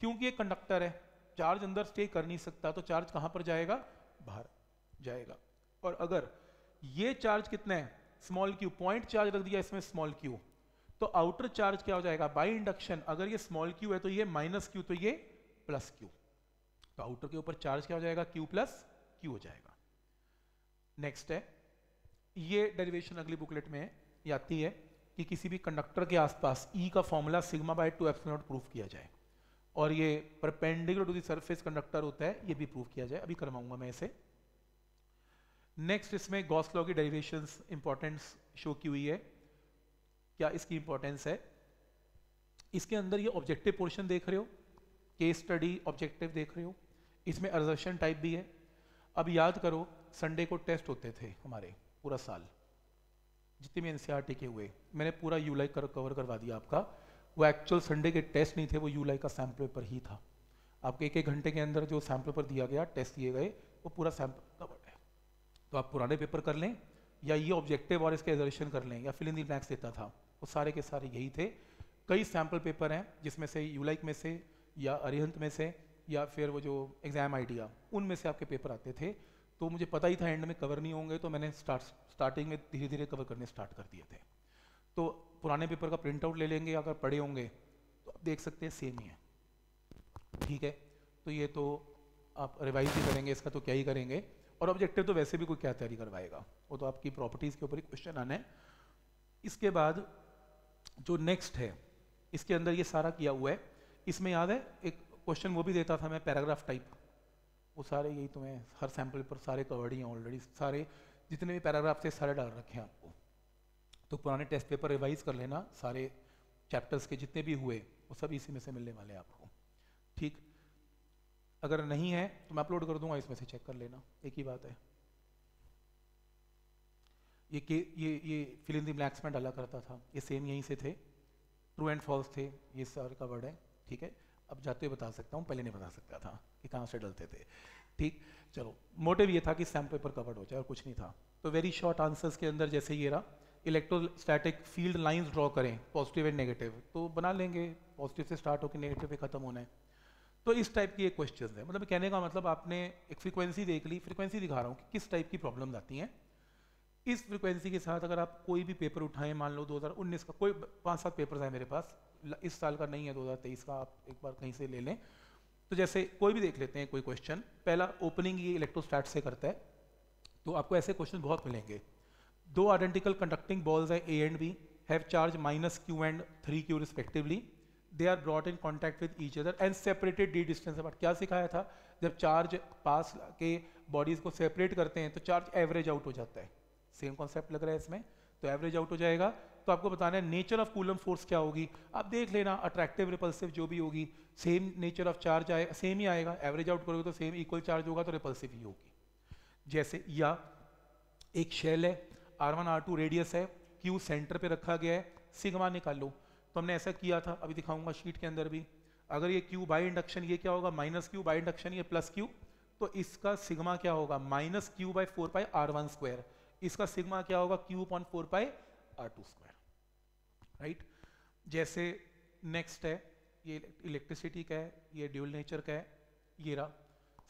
क्योंकि ये कंडक्टर है चार्ज अंदर स्टे कर नहीं सकता तो चार्ज कहाँ पर जाएगा? बाहर जाएगा। और अगर ये चार्ज कितना है? स्मॉल क्यू पॉइंट चार्ज रख दिया इसमें स्मॉल क्यू तो आउटर चार्ज क्या हो जाएगा? बाई इंडक्शन अगर ये स्मॉल क्यू है तो ये माइनस क्यू तो ये प्लस क्यू तो आउटर के ऊपर चार्ज क्या हो जाएगा? क्यू प्लस क्यू हो जाएगा। नेक्स्ट है ये डेरिवेशन अगली बुकलेट में आती है कि किसी भी कंडक्टर के आसपास ई e का formula sigma by two epsilon proof किया जाए। और ये परपेंडिकुलर टू सरफेस कंडक्टर होता है, ये भी प्रूफ किया जाए। अभी करवाऊँगा मैं इसे। नेक्स्ट इसमें गॉस लॉ की डेरिवेशंस इंपॉर्टेंस शो की हुई है। क्या इसकी इंपॉर्टेंस है? इसके अंदर ये ऑब्जेक्टिव पोर्शन देख रहे हो केस स्टडी ऑब्जेक्टिव देख रहे हो। इसमें अर्जर्शन टाइप भी है। अब याद करो संडे को टेस्ट होते थे हमारे। पूरा साल, जितने भी एनसीआरटी के हुए, मैंने पूरा यूलाई कर कवर करवा दिया आपका। वो एक्चुअल संडे के टेस्ट नहीं थे, वो यूलाई का सैंपल पेपर ही था। आपके एक एक घंटे के अंदर जो सैंपल पेपर दिया गया टेस्ट दिए गए, वो पूरा सैंपल कवर्ड है। तो आप पुराने पेपर कर लें, या ये ऑब्जेक्टिव और इसके एजर्शन कर लें, या फिल इन दी ब्लैंक्स देता था, वो सारे के सारे यही थे। कई सैंपल पेपर हैं, जिसमें से यूलाइक में से, या अरिहंत में से, या फिर वो जो एग्ज़ाम आइडिया उनमें से आपके पेपर आते थे। तो मुझे पता ही था एंड में कवर नहीं होंगे तो मैंने स्टार्ट स्टार्टिंग में धीरे धीरे कवर करने स्टार्ट कर दिए थे। तो पुराने पेपर का प्रिंट आउट ले लेंगे, अगर पढ़े होंगे तो आप देख सकते हैं सेम ही है। ठीक है? तो ये तो आप रिवाइज ही करेंगे, इसका तो क्या ही करेंगे? और ऑब्जेक्टिव तो वैसे भी कोई क्या तैयारी करवाएगा? वो तो आपकी प्रॉपर्टीज़ के ऊपर ही क्वेश्चन आना है। इसके बाद जो नेक्स्ट है, इसके अंदर ये सारा किया हुआ है। इसमें याद है, एक क्वेश्चन वो भी देता था मैं पैराग्राफ टाइप वो सारे यही तुम्हें हर सैंपल पर सारे कवर्ड ही हैं ऑलरेडी सारे जितने भी पैराग्राफ थे, सारे डाल रखे हैं आपको। तो पुराने टेस्ट पेपर रिवाइज कर लेना, सारे चैप्टर्स के जितने भी हुए, वो सब इसी में से मिलने वाले हैं आपको। ठीक? अगर नहीं है तो मैं अपलोड कर दूँगा, इसमें से चेक कर लेना। एक ही बात है। ये के, ये ये फिल इन दी ब्लैक्स में डाला करता था। ये सेम यहीं से थे। ट्रू एंड फॉल्स थे। ये सारे का वर्ड है। ठीक है? अब जाते हुए बता सकता हूँ, पहले नहीं बता सकता था कि कहाँ से डलते थे। ठीक? चलो मोटिव ये था कि सैम पेपर कवर्ड हो जाए और कुछ नहीं था। तो वेरी शॉर्ट आंसर्स के अंदर जैसे ये रहा इलेक्ट्रोस्टैटिक फ़ील्ड लाइंस ड्रॉ करें पॉजिटिव एंड नेगेटिव तो बना लेंगे पॉजिटिव से स्टार्ट होकर नेगेटिव पे खत्म होना है। तो इस टाइप की एक क्वेश्चन है। मतलब कहने का मतलब आपने एक फ्रीक्वेंसी देख ली फ्रीक्वेंसी दिखा रहा हूँ कि किस टाइप की प्रॉब्लम आती हैं। इस फ्रीक्वेंसी के साथ अगर आप कोई भी पेपर उठाएँ, मान लो 2019 का, कोई पाँच सात पेपर्स हैं मेरे पास इस साल का नहीं है 2023 का आप एक बार कहीं से ले लें। तो जैसे कोई भी देख लेते हैं, कोई क्वेश्चन पहला ओपनिंग ये इलेक्ट्रोस्टैट से करता है। तो आपको ऐसे क्वेश्चन बहुत मिलेंगे। दो आइडेंटिकल कंडक्टिंग बॉल्स हैं A and B have charge minus Q and three Q respectively they are brought in contact with each other and separated D distance apart क्या सिखाया था? जब चार्ज पास के बॉडीज को सेपरेट करते हैं तो चार्ज एवरेज आउट हो जाता है। सेम कॉन्सेप्ट लग रहा है इसमें। तो एवरेज आउट हो जाएगा। तो आपको बताना है नेचर ऑफ़ कूलम फोर्स क्या होगी? आप देख लेना अट्रैक्टिव रिपल्सिव जो भी होगी सेम नेचर ऑफ़ चार्ज आएगा सेम ही आएगा। एवरेज आउट करोगे तो सेम इक्वल चार्ज होगा तो रिपल्सिव ही होगी। जैसे, या, एक शेल है R one R two radius है क्यू सेंटर पे रखा गया है सिग्मा निकाल। लो तो हमने ऐसा किया था, अभी दिखाऊँगा शीट के अंदर भी। अगर ये क्यू बाई इंडक्शन ये क्या होगा? माइनस क्यू बाई इंडक्शन ये प्लस क्यू तो इसका सिग्मा क्या होगा? Minus Q by four pi R one square इसका सिग्मा क्या होगा? Q point four pi R two square right? जैसे नेक्स्ट है, ये इलेक्ट्रिसिटी का है, ये ड्यूल नेचर का है, ये रहा।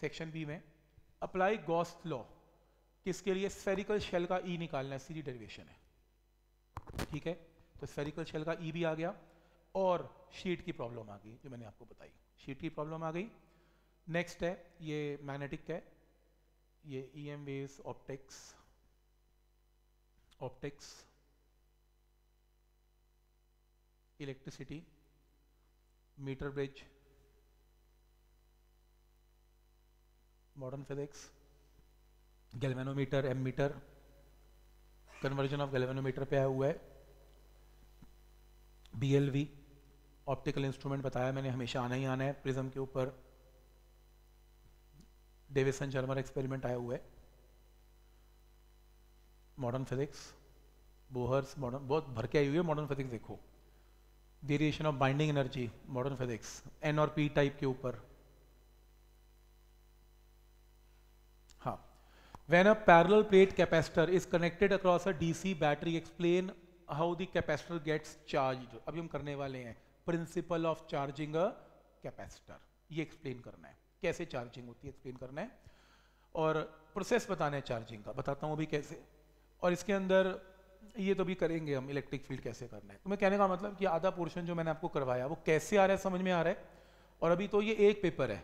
सेक्शन बी में अप्लाई गॉस लॉ किसके लिए? स्फेरिकल शेल का ई e निकालना है, सीधी डेरिवेशन है। ठीक है? तो स्फेरिकल शेल का ई e भी आ गया, और शीट की प्रॉब्लम आ गई, जो मैंने आपको बताई। शीट की प्रॉब्लम आ गई। नेक्स्ट है, ये मैग्नेटिक है। ये E M waves optics optics electricity metre bridge modern physics galvanometer ammeter conversion of galvanometer पे आया हुआ है। बीएलवी ऑप्टिकल इंस्ट्रूमेंट बताया मैंने, हमेशा आना ही आना है, प्रिज्म के ऊपर। डेविसन जर्मर एक्सपेरिमेंट आया हुआ है। मॉडर्न फिजिक्स बोहर्स मॉडर्न बहुत भर के आई हुई है मॉडर्न फिजिक्स देखो। Variation of binding energy modern physics N और पी टाइप के ऊपर. हाँ. When a parallel plate capacitor is connected across a DC battery, explain how the capacitor gets charged. अभी हम करने वाले हैं. Principle of charging a capacitor ये एक्सप्लेन करना है. कैसे चार्जिंग होती है एक्सप्लेन करना है. और प्रोसेस बताना है चार्जिंग का. बताता हूँ अभी कैसे. और इसके अंदर ये तो भी करेंगे हम इलेक्ट्रिक फ़ील्ड कैसे करना है। तो मैं कहने का मतलब कि आधा पोर्शन जो मैंने आपको करवाया, वो कैसे आ रहा है समझ में आ रहा है? और अभी तो ये एक पेपर है।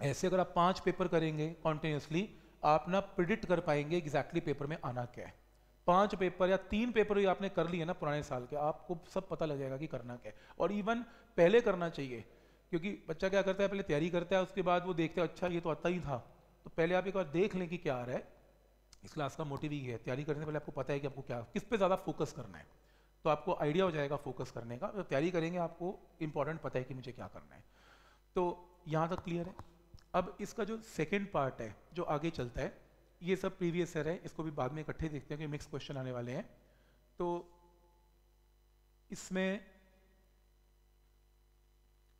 ऐसे अगर आप पाँच पेपर करेंगे कॉन्टिन्यूसली आप ना प्रिडिक्ट कर पाएँगे एग्जैक्टली पेपर में आना क्या है। पाँच पेपर या तीन पेपर भी आपने कर लिए ना पुराने साल के, आपको सब पता लग जाएगा कि करना क्या है। और इवन पहले करना चाहिए, क्योंकि बच्चा क्या करता है, पहले तैयारी करता है, उसके बाद वो देखते हैं अच्छा ये तो आता ही था। तो पहले आप एक बार देख लें कि क्या आ रहा है। इस क्लास का मोटिव ही है, तैयारी करने से पहले आपको पता है कि आपको क्या, किस पे ज़्यादा फोकस करना है। तो आपको आइडिया हो जाएगा फोकस करने का तो तैयारी करेंगे आपको इंपॉर्टेंट पता है कि मुझे क्या करना है। तो यहाँ तक क्लियर है? अब इसका जो सेकेंड पार्ट है, जो आगे चलता है, ये सब प्रीवियस ईयर है, इसको भी बाद में इकट्ठे देखते हैं कि मिक्स क्वेश्चन आने वाले हैं। तो इसमें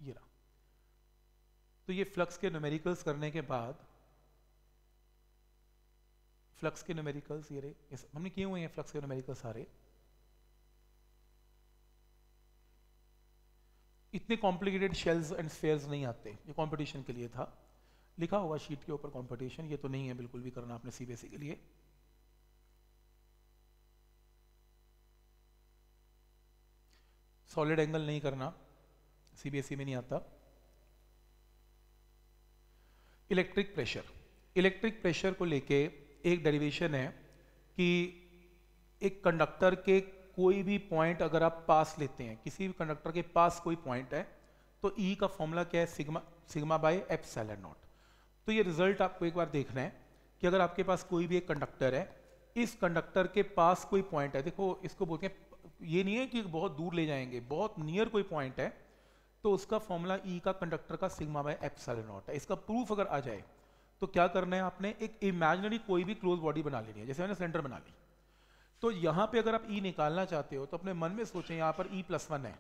ये रहा। तो ये फ्लक्स के न्यूमेरिकल्स करने के बाद फ्लक्स के न्यूमेरिकल्स ये रहे। हमने किए हुए हैं फ्लक्स के न्यूमेरिकल्स सारे? इतने कॉम्प्लिकेटेड शेल्स एंड स्फेयर्स नहीं आते, ये कंपटीशन के लिए था। लिखा हुआ शीट के ऊपर कंपटीशन ये तो नहीं है बिल्कुल भी करना आपने सीबीएसई e के लिए। सॉलिड एंगल नहीं करना सीबीएसई e में नहीं आता। इलेक्ट्रिक प्रेशर इलेक्ट्रिक प्रेशर को लेके एक डेरिवेशन है कि एक कंडक्टर के कोई भी पॉइंट अगर आप पास लेते हैं, किसी भी कंडक्टर के पास कोई पॉइंट है तो ई e का फॉर्मूला क्या है? Sigma sigma by epsilon naught तो ये रिज़ल्ट आपको एक बार देखना है कि अगर आपके पास कोई भी एक कंडक्टर है, इस कंडक्टर के पास कोई पॉइंट है, देखो इसको बोलते हैं, ये नहीं है कि बहुत दूर ले जाएँगे, बहुत नियर कोई पॉइंट है तो उसका फॉर्मूला ई e का कंडक्टर का sigma by epsilon naught है। इसका प्रूफ अगर आ जाए तो क्या करना है आपने? एक इमेजिनरी कोई भी क्लोज बॉडी बना लेनी है, जैसे मैंने सिलेंडर बना ली। तो यहाँ पे अगर आप ई e निकालना चाहते हो तो अपने मन में सोचें, यहाँ पर ई प्लस वन है।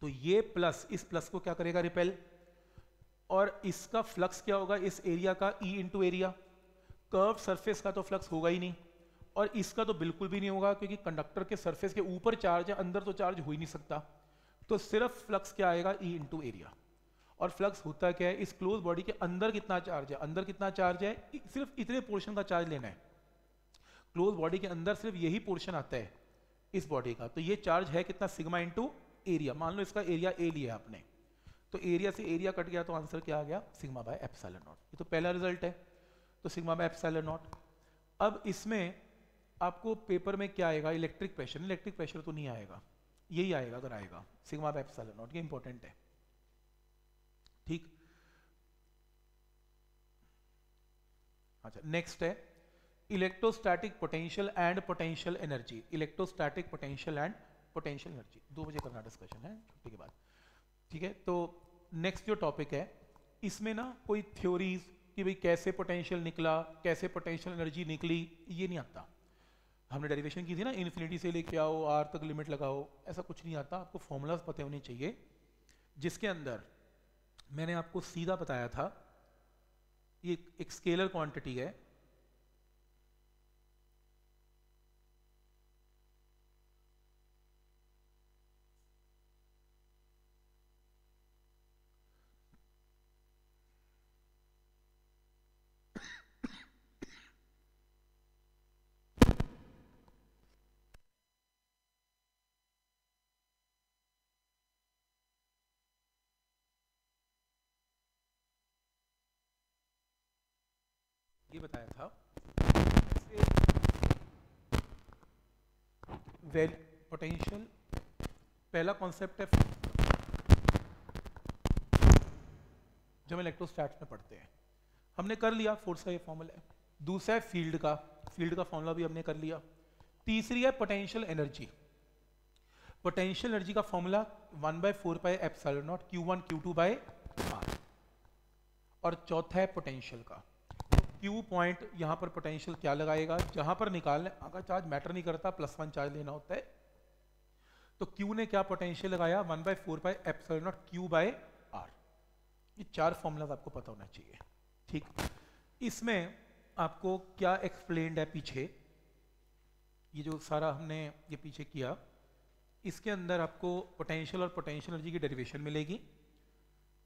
तो ये प्लस इस प्लस को क्या करेगा रिपेल और इसका फ्लक्स क्या होगा? इस एरिया का E into area curve surface का तो फ्लक्स होगा ही नहीं। और इसका तो बिल्कुल भी नहीं होगा, क्योंकि कंडक्टर के सरफेस के ऊपर चार्ज है, अंदर तो चार्ज हो ही नहीं सकता। तो सिर्फ़ फ्लक्स क्या आएगा? ई इंटू एरिया और फ्लक्स होता क्या है? इस क्लोज बॉडी के अंदर कितना चार्ज है? अंदर कितना चार्ज है? सिर्फ़ इतने पोर्शन का चार्ज लेना है। क्लोज बॉडी के अंदर सिर्फ़ यही पोर्शन आता है इस बॉडी का। तो ये चार्ज है कितना? सिग्मा इंटू एरिया मान लो इसका एरिया ए लिया आपने। तो एरिया से एरिया कट गया तो आंसर क्या आ गया? सिग्मा बाय एप्सिलॉन नॉट ये तो पहला रिज़ल्ट है। तो सिग्मा बाय एप्सिलॉन नॉट अब इसमें आपको पेपर में क्या आएगा? इलेक्ट्रिक प्रेशर इलेक्ट्रिक प्रेशर तो नहीं आएगा। यही आएगा, अगर आएगा। सिग्मा बाय एप्सिलॉन नॉट ये इंपॉर्टेंट है। ठीक? अच्छा नेक्स्ट है electrostatic potential and potential energy electrostatic potential and potential energy दो बजे करना डिस्कशन है, छुट्टी के बाद। ठीक है तो नेक्स्ट जो टॉपिक है, इसमें ना कोई थ्योरीज कि भाई कैसे पोटेंशियल निकला, कैसे पोटेंशियल एनर्जी निकली, ये नहीं आता। हमने डेरिवेशन की थी ना इन्फिनिटी से लेके आओ आर तक लिमिट लगाओ, ऐसा कुछ नहीं आता। आपको फॉर्मूलाज पते होने चाहिए, जिसके अंदर मैंने आपको सीधा बताया था ये एक स्केलर क्वांटिटी है ये बताया था वेल पोटेंशियल पहला कॉन्सेप्ट है जो हम इलेक्ट्रोस्टैट्स में पढ़ते हैं। हमने कर लिया फोर्स का ये फॉर्मूला है दूसरा है फ़ील्ड का। फ़ील्ड का फॉर्मूला भी हमने कर लिया। तीसरी है पोटेंशियल एनर्जी पोटेंशियल एनर्जी का formula one by four by epsilon naught Q one Q two by R और चौथा है पोटेंशियल का। क्यू पॉइंट यहाँ पर पोटेंशियल क्या लगाएगा? जहाँ पर निकालने अगर चार्ज मैटर नहीं करता प्लस वन चार्ज लेना होता है। तो क्यू ने क्या पोटेंशियल लगाया? One by four by epsilon naught Q by R ये चार फॉर्मूलाज आपको पता होना चाहिए। ठीक? इसमें आपको क्या एक्सप्लेन्ड है पीछे? ये जो सारा हमने ये पीछे किया, इसके अंदर आपको पोटेंशियल और पोटेंशियल एनर्जी की डेरिवेशन मिलेगी।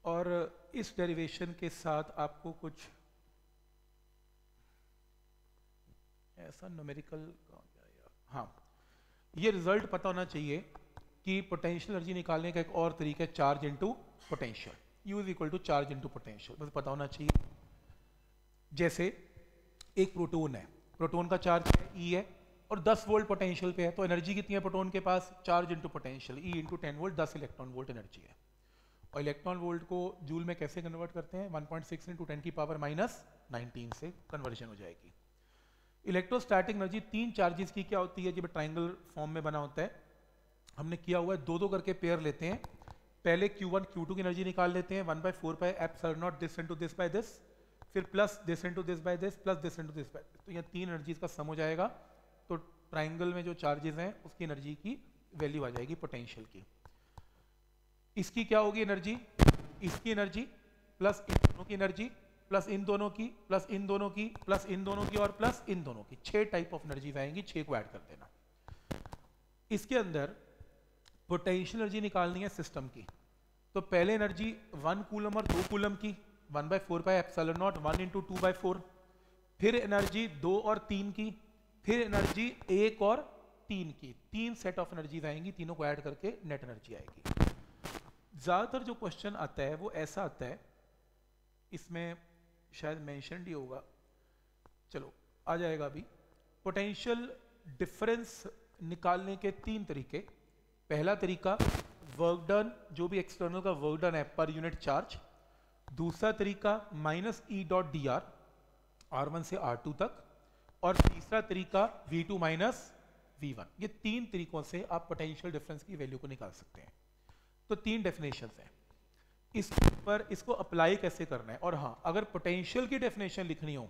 और इस डेरिवेशन के साथ आपको कुछ ऐसा न्यूमेरिकल हाँ ये रिज़ल्ट पता होना चाहिए कि पोटेंशियल एनर्जी निकालने का एक और तरीका है charge into potential U is equal to charge into potential बस पता होना चाहिए। जैसे एक प्रोटोन है। प्रोटोन का चार्ज है ई e है और 10 वोल्ट पोटेंशियल पे है। तो एनर्जी कितनी है प्रोटोन के पास? Charge into potential E into ten volt दस इलेक्ट्रॉन वोल्ट एनर्जी है। और इलेक्ट्रॉन वोल्ट को जूल में कैसे कन्वर्ट करते हैं? 1.6 पॉइंट सिक्स इंटू टेन की पावर माइनस नाइनटीन से कन्वर्जन हो जाएगी। इलेक्ट्रोस्टैटिक एनर्जी तीन चार्जेस की क्या होती है? जब ट्राइंगल फॉर्म में बना होता है, हमने किया हुआ है दो दो करके पेयर लेते हैं। पहले Q1 Q2 की एनर्जी निकाल लेते हैं, one by four by epsilon naught this into this by this, फिर plus this into this by this, plus this into this by तो ये तीन एनर्जीज का सम हो जाएगा। तो ट्राइंगल में जो चार्जेस हैं, उसकी एनर्जी की वैल्यू आ जाएगी पोटेंशियल की। इसकी क्या होगी एनर्जी? इसकी एनर्जी प्लस इन दोनों की एनर्जी प्लस इन दोनों की, प्लस इन दोनों की, प्लस इन दोनों की और प्लस इन दोनों की। छह टाइप ऑफ़ एनर्जीज आएँगी छह को ऐड कर देना। इसके अंदर पोटेंशियल एनर्जी निकालनी है सिस्टम की। तो पहले एनर्जी वन कूलम और दो कूलम की one by four by epsilon naught one into two by four फिर एनर्जी दो और तीन की, फिर एनर्जी एक और तीन की। तीन सेट ऑफ़ एनर्जीज आएँगी तीनों को ऐड करके नेट एनर्जी आएगी। ज़्यादातर जो क्वेश्चन आता है, वो ऐसा आता है, इसमें शायद मैंशन ही होगा। चलो, आ जाएगा अभी। पोटेंशियल डिफरेंस निकालने के तीन तरीके। पहला तरीका वर्क डन जो भी एक्सटर्नल का वर्क डन है पर यूनिट चार्ज दूसरा तरीका minus E dot D R R one से आर टू तक। और तीसरा तरीका V two minus V one ये तीन तरीकों से आप पोटेंशियल डिफरेंस की वैल्यू को निकाल सकते हैं। तो तीन डेफिनेशन हैं। इस पर इसको अप्लाई कैसे करना है? और हाँ अगर पोटेंशियल की डेफिनेशन लिखनी हो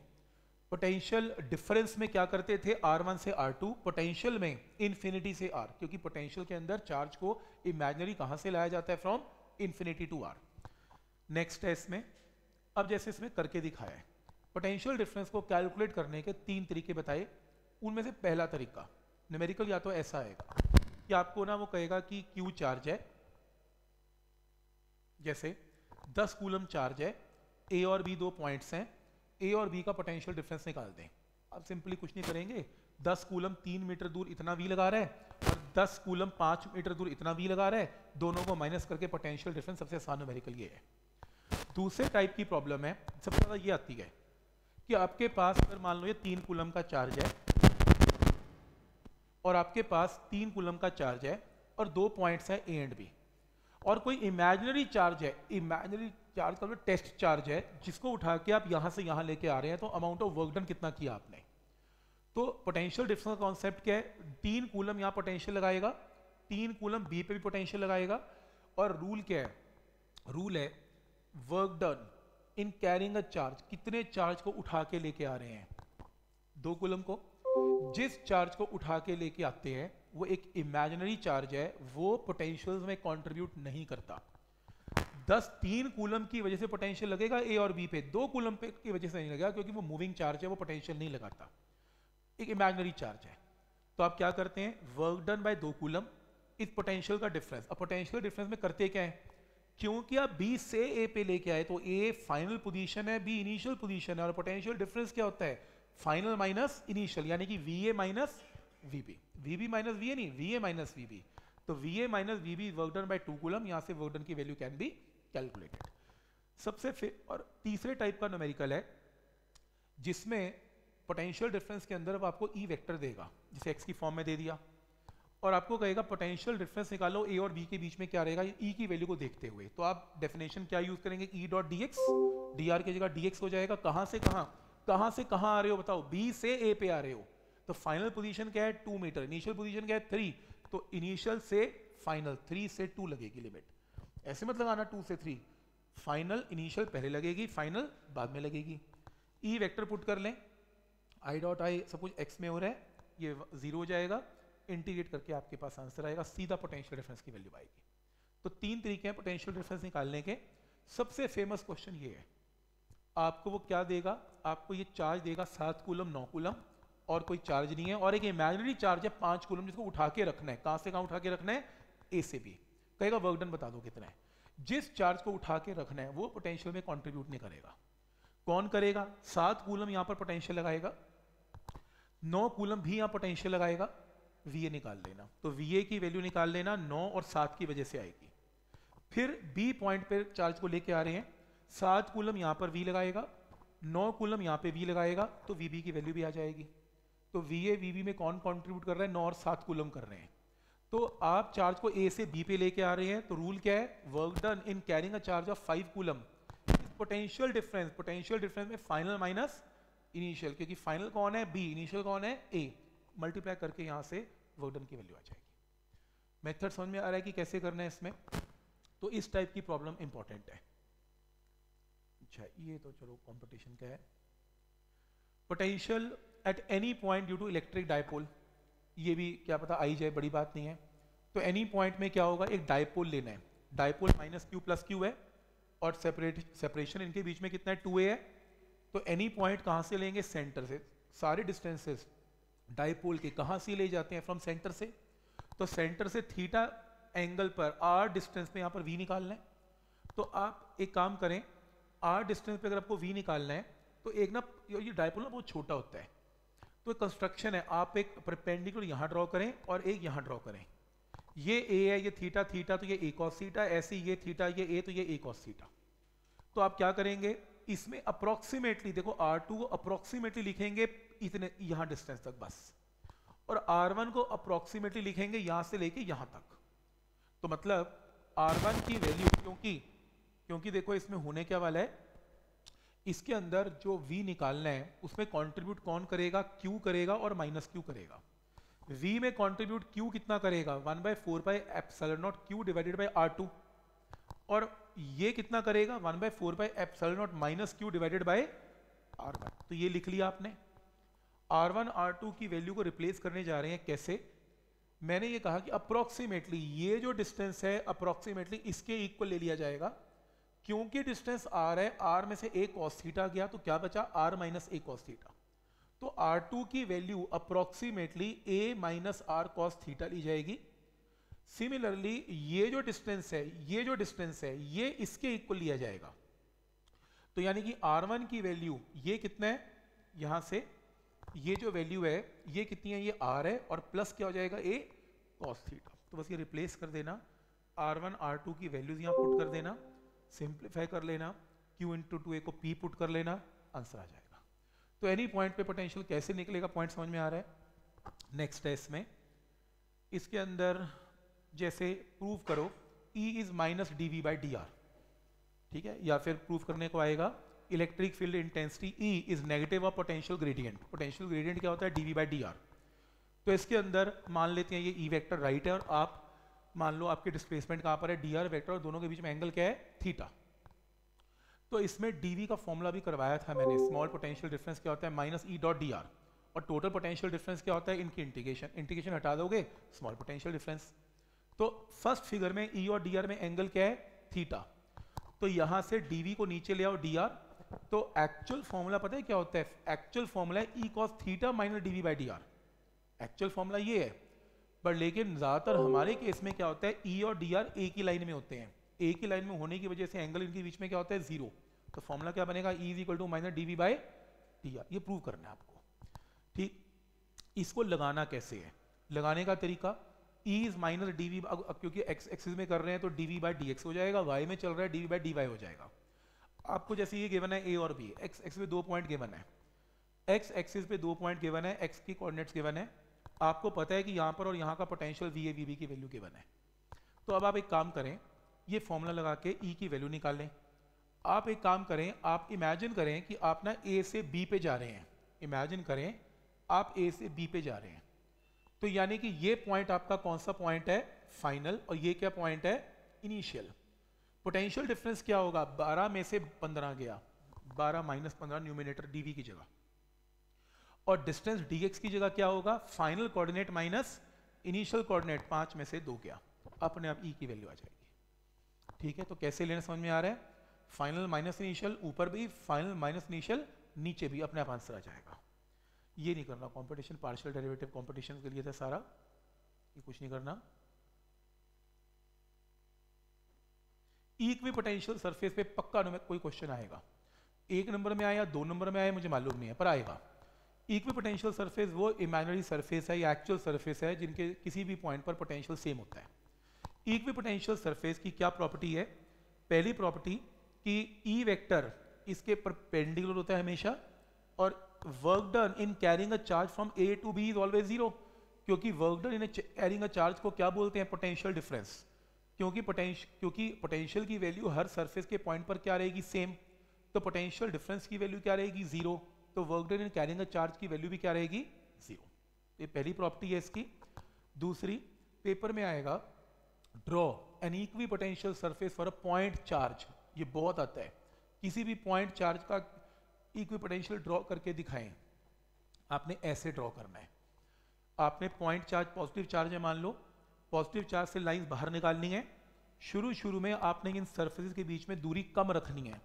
पोटेंशियल डिफरेंस में क्या करते थे? R1 से R2 पोटेंशियल में इन्फिनिटी से R, क्योंकि पोटेंशियल के अंदर चार्ज को इमेजनरी कहाँ से लाया जाता है? From infinity to R. Next है इसमें, अब जैसे इसमें करके दिखाया है। पोटेंशियल डिफरेंस को कैलकुलेट करने के तीन तरीके बताए। उनमें से पहला तरीका न्यूमेरिकल या तो ऐसा आएगा कि आपको ना वो कहेगा कि क्यू चार्ज है जैसे 10 कूलम चार्ज है ए और बी दो पॉइंट्स हैं ए और बी का पोटेंशियल डिफरेंस निकाल दें। अब सिंपली कुछ नहीं करेंगे। 10 कूलम तीन मीटर दूर इतना वी लगा रहा है और 10 कूलम पाँच मीटर दूर इतना वी लगा रहा है, दोनों को माइनस करके पोटेंशियल डिफरेंस सबसे आसान न्यूमेरिकल ये है। दूसरे टाइप की प्रॉब्लम है, सबसे ज़्यादा ये आती है कि आपके पास अगर मान लो ये तीन कूलम का चार्ज है और आपके पास तीन कूलम का चार्ज है और दो पॉइंट्स हैं ए एंड बी और कोई इमेजिनरी चार्ज है इमेजिनरी चार्ज का टेस्ट चार्ज है, जिसको उठा के आप यहाँ से यहाँ लेके आ रहे हैं तो अमाउंट ऑफ़ वर्क डन कितना किया आपने? तो पोटेंशियल डिफरेंस का कॉन्सेप्ट क्या है? तीन कूलम यहाँ पोटेंशियल लगाएगा, तीन कूलम बी पे भी पोटेंशियल लगाएगा, और रूल क्या है? रूल है work done in carrying a charge कितने चार्ज को उठा के लेके आ रहे हैं? दो कुलम को। जिस चार्ज को उठा के लेके आते हैं वो एक इमेजनरी चार्ज है, वो पोटेंशियल्स में कंट्रीब्यूट नहीं करता। दस तीन कूलम की वजह से पोटेंशियल लगेगा ए और बी पे, दो कूलम पे की वजह से नहीं लगेगा, क्योंकि वो मूविंग चार्ज है, वो पोटेंशियल नहीं लगाता। एक इमेजिनरी चार्ज है। तो आप क्या करते हैं? वर्क डन बाय दो कूलम। इस पोटेंशियल का डिफरेंस अब पोटेंशियल डिफरेंस में करते क्या है? क्योंकि आप बी से ए पे लेके आए तो ए फाइनल पोजीशन है बी इनिशियल पोजीशन है, और पोटेंशियल डिफरेंस क्या होता है? फाइनल माइनस इनिशियल यानी कि V A minus V B V B minus V A नहीं ए माइनस वी तो V A minus V B work done by two यहाँ से वर्क डन की वैल्यू कैन बी कैलकुलेटेड सबसे और तीसरे टाइप का नोमेरिकल है, जिसमें पोटेंशियल डिफरेंस के अंदर वो आपको e वेक्टर देगा, जिसे एक्स की फॉर्म में दे दिया। और आपको कहेगा पोटेंशियल डिफरेंस निकालो ए और बी के बीच में क्या रहेगा? ई e की वैल्यू को देखते हुए। तो आप डेफिनेशन क्या यूज़ करेंगे? E dot D X D R की जगह डी एक्स हो जाएगा। कहाँ से कहाँ कहाँ से कहाँ आ रहे हो बताओ? बी से ए पे आ रहे हो। तो फाइनल पोजीशन क्या है? टू मीटर इनिशियल पोजीशन क्या है? थ्री तो इनिशियल से फाइनल थ्री से टू लगेगी लिमिट ऐसे मत लगाना टू से थ्री फाइनल इनिशियल पहले लगेगी फाइनल बाद में लगेगी. ई e वेक्टर पुट कर लें. I dot I suppose X में हो रहा है. ये ज़ीरो हो जाएगा. इंटीग्रेट करके आपके पास आंसर आएगा. सीधा पोटेंशियल डिफरेंस की वैल्यू आएगी. तो तीन तरीके हैं पोटेंशियल डिफरेंस निकालने के. सबसे फ़ेमस क्वेश्चन ये है. आपको वो क्या देगा? आपको ये चार्ज देगा सात कूलम, नौ कूलम. और कोई चार्ज नहीं है। और एक इमेजनरी चार्ज है, पाँच कूलम जिसको उठा के रखना है। कहाँ से कहाँ उठा के रखना है? ए से बी कहेगा वर्क डन बता दो कितना है। जिस चार्ज को उठा के रखना है, वो पोटेंशियल में कॉन्ट्रीब्यूट नहीं करेगा। कौन करेगा? सात कूलम यहाँ पर पोटेंशियल लगाएगा। नौ कूलम भी यहाँ पोटेंशियल लगाएगा। वी ए निकाल लेना तो वी ए की वैल्यू निकाल लेना, नौ और सात की वजह से आएगी। फिर बी पॉइंट पे चार्ज को लेके आ रहे हैं। सात कूलम यहाँ पर वी लगाएगा। नौ कूलम यहाँ पे वी लगाएगा तो वी बी की वैल्यू भी आ जाएगी। तो वी ए वी बी में कौन कॉन्ट्रीब्यूट कर रहा है? नौ और सात कूलम कर रहे हैं। तो आप चार्ज को ए से बी पे लेके आ रहे हैं तो रूल क्या है? Work done in carrying a charge of five coulomb potential difference potential difference में फाइनल माइनस इनिशियल क्योंकि फाइनल कौन है? बी इनिशियल कौन है? ए मल्टीप्लाई करके यहाँ से वर्कडन की वैल्यू आ जाएगी। मेथड समझ में आ रहा है कि कैसे करना है इसमें? तो इस टाइप की प्रॉब्लम इंपॉर्टेंट है। अच्छा ये तो चलो कंपटीशन का है। Potential at any point due to electric dipole ये भी क्या पता आई जाए, बड़ी बात नहीं है। तो एनी पॉइंट में क्या होगा, एक डायपोल लेना है। Dipole minus Q plus Q है और सेपरेट सेपरेशन इनके बीच में कितना है टू है। तो एनी पॉइंट कहाँ से लेंगे? सेंटर से। सारे डिस्टेंसेस डाइपोल के कहाँ से ले जाते हैं? फ्रॉम सेंटर से। तो सेंटर से थीटा एंगल पर आर डिस्टेंस पे यहाँ पर वी निकालना है। तो आप एक काम करें आर डिस्टेंस पे अगर आपको वी निकालना है तो एक ना, ये डायपोल ना बहुत छोटा होता है। तो कंस्ट्रक्शन है। आप एक परपेंडिकुलर यहाँ ड्रॉ करें और एक यहाँ ड्रॉ करें। ये ए है, ये थीटा थीटा तो ये ए कॉस थीटा ऐसे ये थीटा ये ए तो ये ए कॉस थीटा तो आप क्या करेंगे? इसमें अप्रोक्सीमेटली देखो आर टू को अप्रोक्सीमेटली लिखेंगे इतने, यहाँ डिस्टेंस तक बस। और आर वन को अप्रोक्सीमेटली लिखेंगे यहाँ से लेके यहाँ तक। तो मतलब आर वन की वैल्यू क्योंकि क्योंकि देखो, इसमें होने क्या वाला है? इसके अंदर जो V निकालना है, उसमें कंट्रीब्यूट कौन करेगा? Q करेगा और माइनस Q करेगा। V में कंट्रीब्यूट Q कितना करेगा? One by four by epsilon naught Q divided by R two और ये कितना करेगा? One by four by epsilon naught minus Q divided by R one तो ये लिख लिया आपने। आर वन आर टू की वैल्यू को रिप्लेस करने जा रहे हैं कैसे? मैंने ये कहा कि अप्रोक्सीमेटली ये जो डिस्टेंस है अप्रोक्सीमेटली इसके इक्वल ले लिया जाएगा। क्योंकि डिस्टेंस आर है आर में से एक कॉस्थीटा गया तो क्या बचा? R minus A cos theta तो आर टू की value approximately A minus R cos theta ली जाएगी। सिमिलरली ये जो डिस्टेंस है, ये जो डिस्टेंस है, ये इसके इक्वल लिया जाएगा। तो यानी कि R1 की वैल्यू ये कितना है? यहाँ से ये जो वैल्यू है, ये कितनी है? ये R है, और प्लस क्या हो जाएगा? ए कॉस थीटा तो बस ये रिप्लेस कर देना। R1 R2 की वैल्यूज़ यहाँ पुट कर देना। सिंप्लीफाई कर लेना, Q इंटू टू ए को P पुट कर लेना आंसर आ जाएगा। तो एनी पॉइंट पे पोटेंशियल कैसे निकलेगा पॉइंट समझ में आ रहा है? नेक्स्ट है इसमें इसके अंदर जैसे प्रूव करो E is minus D V by ठीक है? या फिर प्रूव करने को आएगा electric field intensity E is negative of potential gradient potential gradient क्या होता है? डी आर तो इसके अंदर मान लेते हैं ये ई वेक्टर राइट है और आप मान लो आपके डिस्प्लेसमेंट कहाँ पर है? डी आर वेक्टर और दोनों के बीच में एंगल क्या है? थीटा तो इसमें डीवी का फॉर्मूला भी करवाया था मैंने। स्मॉल पोटेंशियल डिफरेंस क्या होता है? Minus E dot D R और टोटल पोटेंशियल डिफरेंस क्या होता है? इनकी इंटीग्रेशन इंटीग्रेशन हटा दोगे स्मॉल पोटेंशियल डिफरेंस तो फ़र्स्ट फिगर में ई e और डी आर में एंगल क्या है? थीटा तो यहाँ से डीवी को नीचे ले आओ डी आर तो एक्चुअल फॉर्मूला पता है क्या होता है? Actual formula E cos theta minus DV by D R actual formula ये है। पर लेकिन ज़्यादातर हमारे केस में क्या होता है ई e और डी आर एक ही लाइन में होते हैं। एक ही लाइन में होने की वजह से एंगल इनके बीच में क्या होता है ज़ीरो तो फॉर्मूला क्या बनेगा? E is equal to minus D V by T R ये प्रूव करना है आपको। ठीक? इसको लगाना कैसे है? लगाने का तरीका E is minus D V क्योंकि एक्स एक्सिस में कर रहे हैं तो D V by D X हो जाएगा वाई में चल रहा है D V by D Y हो जाएगा। आपको जैसे ये गिवन है ए और बी एक्स एक्स में दो पॉइंट गिवन है। एक्स एक्सिस पे दो पॉइंट गिवन है एक्स की कोऑर्डिनेट्स गिवन है। आपको पता है कि यहाँ पर और यहाँ का potential V A V B की वैल्यू गिवन है। तो अब आप एक काम करें, ये फॉर्मूला लगा के ई e की वैल्यू निकाल लें। आप एक काम करें, आप इमेजिन करें कि आप ना ए से बी पे जा रहे हैं। इमेजिन करें, आप ए से बी पे जा रहे हैं। तो यानी कि ये पॉइंट आपका कौन सा पॉइंट है? फाइनल और ये क्या पॉइंट है? इनिशियल पोटेंशियल डिफरेंस क्या होगा? 12 में से 15 गया। 12 माइनस पंद्रह न्यूमिनेटर डीवी की जगह। और डिस्टेंस dx की जगह क्या होगा? Final coordinate minus initial coordinate पाँच में से दो क्या? अपने आप ई e की वैल्यू आ जाएगी। ठीक है? तो कैसे लेना समझ में आ रहा है? फाइनल माइनस इनिशियल ऊपर भी फाइनल माइनस इनिशियल नीचे भी अपने आप आंसर आ जाएगा। ये नहीं करना। कंपटीशन पार्शियल डेरिवेटिव कंपटीशन के लिए था सारा। ये कुछ नहीं करना। इक्वी पोटेंशियल सरफेस पे पक्का कोई क्वेश्चन आएगा। एक नंबर में आया, दो नंबर में आया, मुझे मालूम नहीं है, पर आएगा। इक्वी पोटेंशियल सरफेस वो इमेजनरी सरफेस है या एक्चुअल सरफेस है, जिनके किसी भी पॉइंट पर पोटेंशियल सेम होता है। इक्वी पोटेंशियल सरफेस की क्या प्रॉपर्टी है? पहली प्रॉपर्टी कि ई e वेक्टर इसके परपेंडिकुलर होता है हमेशा, और work done in carrying a charge from A to B is always zero क्योंकि work done in carrying a charge को क्या बोलते हैं? पोटेंशियल डिफरेंस क्योंकि पोटेंशियल क्योंकि पोटेंशियल की वैल्यू हर सरफेस के पॉइंट पर क्या रहेगी? सेम तो पोटेंशियल डिफरेंस की वैल्यू क्या रहेगी? ज़ीरो तो work done in carrying charge की वैल्यू भी क्या रहेगी? ज़ीरो ये पहली प्रॉपर्टी है इसकी। दूसरी पेपर में आएगा draw an equipotential surface for a point charge ये बहुत आता है। किसी भी पॉइंट चार्ज का इक्वी पोटेंशियल ड्रॉ करके दिखाएँ। आपने ऐसे ड्रॉ करना है। आपने पॉइंट चार्ज पॉजिटिव चार्ज है मान लो। पॉजिटिव चार्ज से लाइन बाहर निकालनी है। शुरू शुरू में आपने इन सरफेसेस के बीच में दूरी कम रखनी है।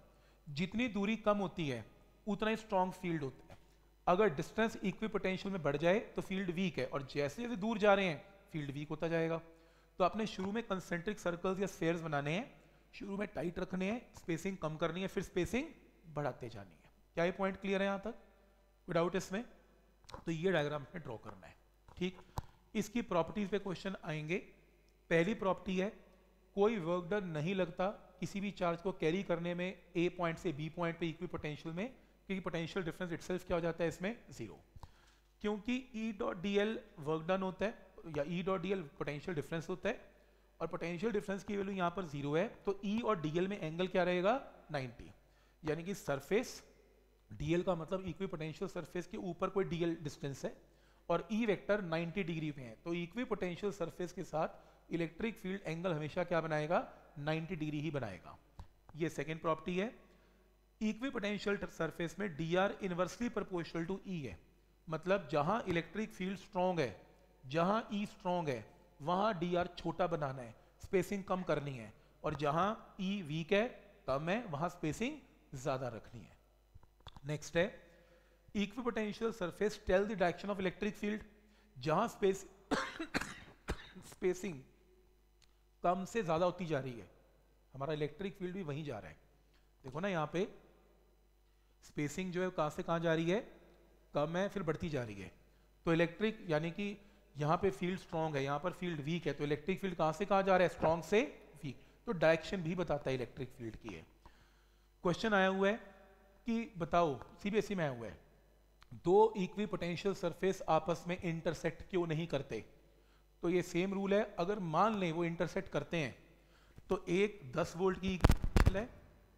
जितनी दूरी कम होती है उतना ही स्ट्रॉन्ग फ़ील्ड होता है। अगर डिस्टेंस इक्वी पोटेंशियल में बढ़ जाए तो फ़ील्ड वीक है। और जैसे जैसे दूर जा रहे हैं फ़ील्ड वीक होता जाएगा। तो आपने शुरू में कंसेंट्रिक सर्कल्स या स्फेयर्स बनाने हैं, शुरू में टाइट रखने हैं स्पेसिंग कम करनी है, फिर स्पेसिंग बढ़ाते जानी है। क्या ये पॉइंट क्लियर है यहाँ तक? विदाउट इसमें? तो ये डायग्राम में ड्रॉ करना है, ठीक? इसकी प्रॉपर्टीज़ पे क्वेश्चन आएँगे। पहली प्रॉपर्टी है, कोई वर्क डन नहीं लगता किसी भी चार्ज को कैरी करने में ए पॉइंट से बी पॉइंट पे इक्वी पोटेंशियल में। क्योंकि पोटेंशियल डिफरेंस इटसेल्फ क्या हो जाता है इसमें? ज़ीरो क्योंकि E dot D L work done होता है, या E dot D L potential difference होता है, और पोटेंशियल डिफरेंस की वैल्यू यहाँ पर ज़ीरो है तो ई e और डी एल में एंगल क्या रहेगा? 90 यानी कि सरफेस डी एल का मतलब इक्वी पोटेंशियल सरफेस के ऊपर कोई डी एल डिस्टेंस है, और ई वेक्टर 90 डिग्री में है तो इक्वी पोटेंशियल सरफेस के साथ इलेक्ट्रिक फ़ील्ड एंगल हमेशा क्या बनाएगा? 90 डिग्री ही बनाएगा. ये सेकेंड प्रॉपर्टी है. इक्वी पोटेंशियल सरफेस में D R inversely proportional to E है। मतलब जहाँ इलेक्ट्रिक फ़ील्ड स्ट्रॉन्ग है, जहाँ ई e स्ट्रॉन्ग है, वहाँ डी आर छोटा बनाना है स्पेसिंग कम करनी है। और जहाँ ई e वीक है कम है वहाँ स्पेसिंग ज़्यादा रखनी है। नेक्स्ट है equipotential surface tell the direction of electric field जहाँ स्पेस स्पेसिंग कम से ज़्यादा होती जा रही है, हमारा इलेक्ट्रिक फ़ील्ड भी वहीं जा रहा है। देखो ना यहाँ पे स्पेसिंग जो है कहाँ से कहाँ जा रही है? कम है, फिर बढ़ती जा रही है। तो इलेक्ट्रिक यानी कि यहाँ पे फ़ील्ड स्ट्रॉन्ग है, यहाँ पर फ़ील्ड वीक है। तो इलेक्ट्रिक फ़ील्ड कहाँ से कहाँ जा रहा है? स्ट्रॉन्ग से वीक तो डायरेक्शन भी बताता है इलेक्ट्रिक फ़ील्ड की है क्वेश्चन आया हुआ है कि बताओ सीबीएसई में आया हुआ है, दो इक्वी पोटेंशियल सरफेस आपस में इंटरसेक्ट क्यों नहीं करते? तो ये सेम रूल है, अगर मान लें वो इंटरसेक्ट करते हैं तो एक 10 वोल्ट की है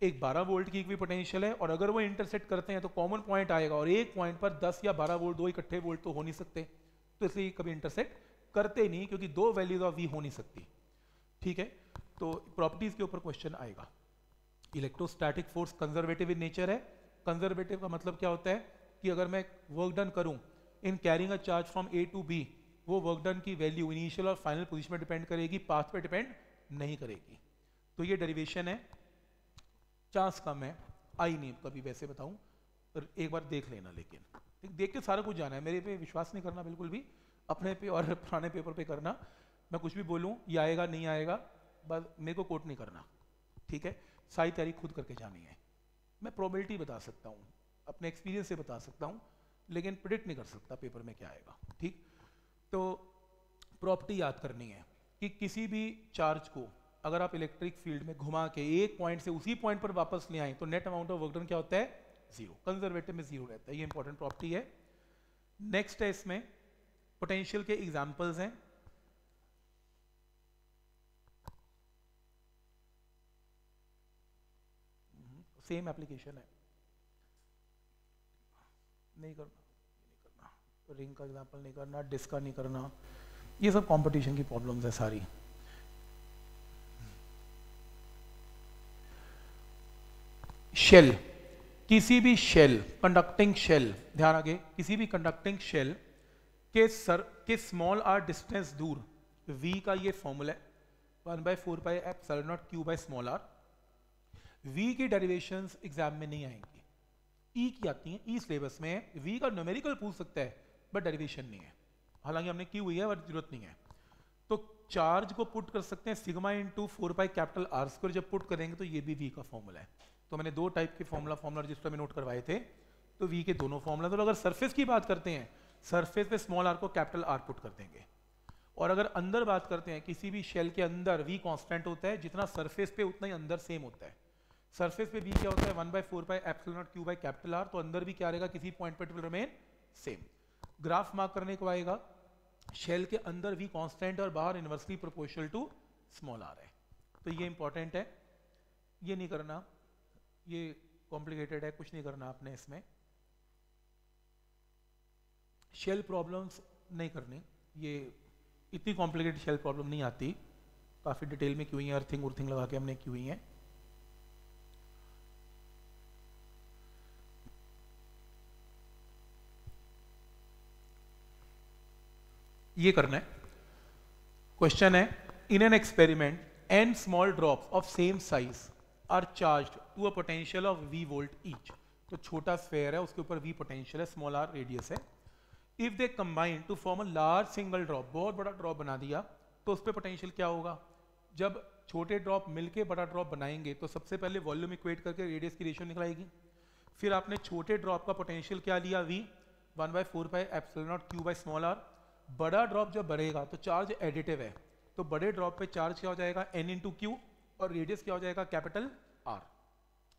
एक 12 वोल्ट की इक्वी पोटेंशियल है और अगर वो इंटरसेक्ट करते हैं तो कॉमन पॉइंट आएगा और एक पॉइंट पर 10 या 12 वोल्ट, दो इकट्ठे वोल्ट तो हो नहीं सकते। तो इसलिए कभी इंटरसेक्ट करते नहीं, क्योंकि दो वैल्यूज़ ऑफ़ वी हो नहीं सकती। ठीक है? तो प्रॉपर्टीज़ के ऊपर क्वेश्चन आएगा। Electrostatic force conservative in nature है। कंजर्वेटिव का मतलब क्या होता है? कि अगर मैं वर्क डन करूँ in carrying a charge from A to B वो वर्क डन की वैल्यू इनिशियल और फाइनल पोजिशन में डिपेंड करेगी पाथ पे डिपेंड नहीं करेगी। तो ये डेरिवेशन है। चांस कम है, आई नहीं कभी वैसे बताऊँ एक बार देख लेना लेकिन। देख के सारा कुछ जाना है, मेरे पे विश्वास नहीं करना बिल्कुल भी, अपने पे और पुराने पेपर पे करना। मैं कुछ भी बोलूँ, ये आएगा, नहीं आएगा, बस मेरे को कोट नहीं करना, ठीक है? सारी तैयारी खुद करके जानी है। मैं प्रोबेबिलिटी बता सकता हूँ, अपने एक्सपीरियंस से बता सकता हूँ, लेकिन प्रिडिक्ट नहीं कर सकता पेपर में क्या आएगा, ठीक? तो प्रॉपर्टी याद करनी है कि किसी भी चार्ज को अगर आप इलेक्ट्रिक फ़ील्ड में घुमा के एक पॉइंट से उसी पॉइंट पर वापस ले आए तो नेट अमाउंट ऑफ़ वर्कडन क्या होता है? ज़ीरो कंजर्वेटिव में ज़ीरो रहता है, ये इंपॉर्टेंट प्रॉपर्टी है। नेक्स्ट है इसमें पोटेंशियल के एग्जाम्पल्स हैं। सेम एप्लीकेशन है। नहीं करना नहीं करना। रिंग का एग्जांपल नहीं करना डिस्क का नहीं करना। ये सब कंपटीशन की प्रॉब्लम्स है सारी। शेल किसी भी शेल कंडक्टिंग शेल ध्यान आगे, किसी भी कंडक्टिंग शेल के सर, के स्मॉल आर डिस्टेंस दूर, v का ये formula one by four by F sir naught Q by small R v की डेरिवेशंस एग्ज़ाम में नहीं आएँगी। E की आती हैं ई e सिलेबस में, v का न्यूमेरिकल पूछ सकता है बट डेरिवेशन नहीं है। हालाँकि हमने की हुई है बट ज़रूरत नहीं है। तो चार्ज को पुट कर सकते हैं sigma into four by capital R square जब पुट करेंगे तो ये भी v का फॉर्मूला है। तो मैंने दो टाइप के फॉर्मूला फॉर्मूला रजिस्टर में नोट करवाए थे। तो वी के दोनों फॉर्मूला तो अगर सरफेस की बात करते हैं सरफेस पे स्मॉल आर को कैपिटल आर पुट कर देंगे। और अगर अंदर बात करते हैं, किसी भी शेल के अंदर वी कांस्टेंट होता है, जितना सरफेस पे उतना ही अंदर सेम होता है। सरफेस पे भी क्या होता है? One by four by epsilon naught Q by capital R तो अंदर भी क्या रहेगा? किसी पॉइंट पर रिमेन सेम ग्राफ मार्क करने को आएगा। शेल के अंदर वी कांस्टेंट और बाहर inversely proportional to small R है। तो ये इंपॉर्टेंट है। ये नहीं करना। ये कॉम्प्लिकेटेड है, कुछ नहीं करना आपने इसमें। शेल प्रॉब्लम्स नहीं करनी। ये इतनी कॉम्प्लिकेटेड शेल प्रॉब्लम नहीं आती। काफ़ी डिटेल में क्यों ही अर्थिंग उर्थिंग लगा के हमने क्यों ही ये करना है। क्वेश्चन है in an experiment N small drop of same size are charge to a potential of V volt each तो छोटा स्फेयर है, उसके ऊपर वी पोटेंशियल है स्मॉल आर रेडियस है। If they combine to form a large single drop बहुत बड़ा drop बना दिया तो उस पर पोटेंशियल क्या होगा? जब छोटे ड्रॉप मिलके बड़ा ड्रॉप बनाएँगे तो सबसे पहले वॉल्यूम इक्वेट करके रेडियस की रेशियो निकलाएगी। फिर आपने छोटे ड्रॉप का पोटेंशियल क्या लिया? V one by four by epsilon naught Q by small R बड़ा ड्रॉप जब बढ़ेगा तो चार्ज एडिटिव है। तो बड़े ड्रॉप पे चार्ज क्या हो जाएगा? एन इंटू क्यू और रेडियस क्या हो जाएगा? कैपिटल आर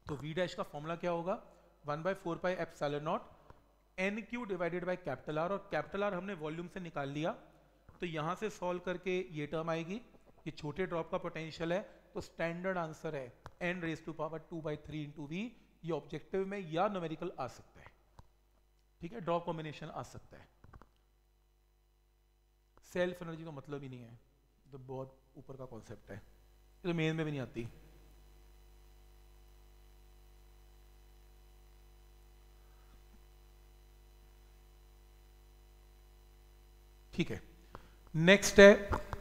तो वी डैश का फॉर्मूला क्या होगा? One by four by F naught N Q divided by capital R और कैपिटल आर हमने वॉल्यूम से निकाल लिया। तो यहाँ से सॉल्व करके ये टर्म आएगी। कि छोटे ड्रॉप का पोटेंशियल है तो स्टैंडर्ड आंसर है N raise to power two by three into V ये ऑब्जेक्टिव में या न्यूमेरिकल आ सकता है। ठीक है? ड्रॉप कॉम्बिनेशन आ सकता है। सेल्फ एनर्जी का मतलब ही नहीं है। तो बहुत ऊपर का कॉन्सेप्ट है। तो मेन में भी नहीं आती। ठीक है। नेक्स्ट है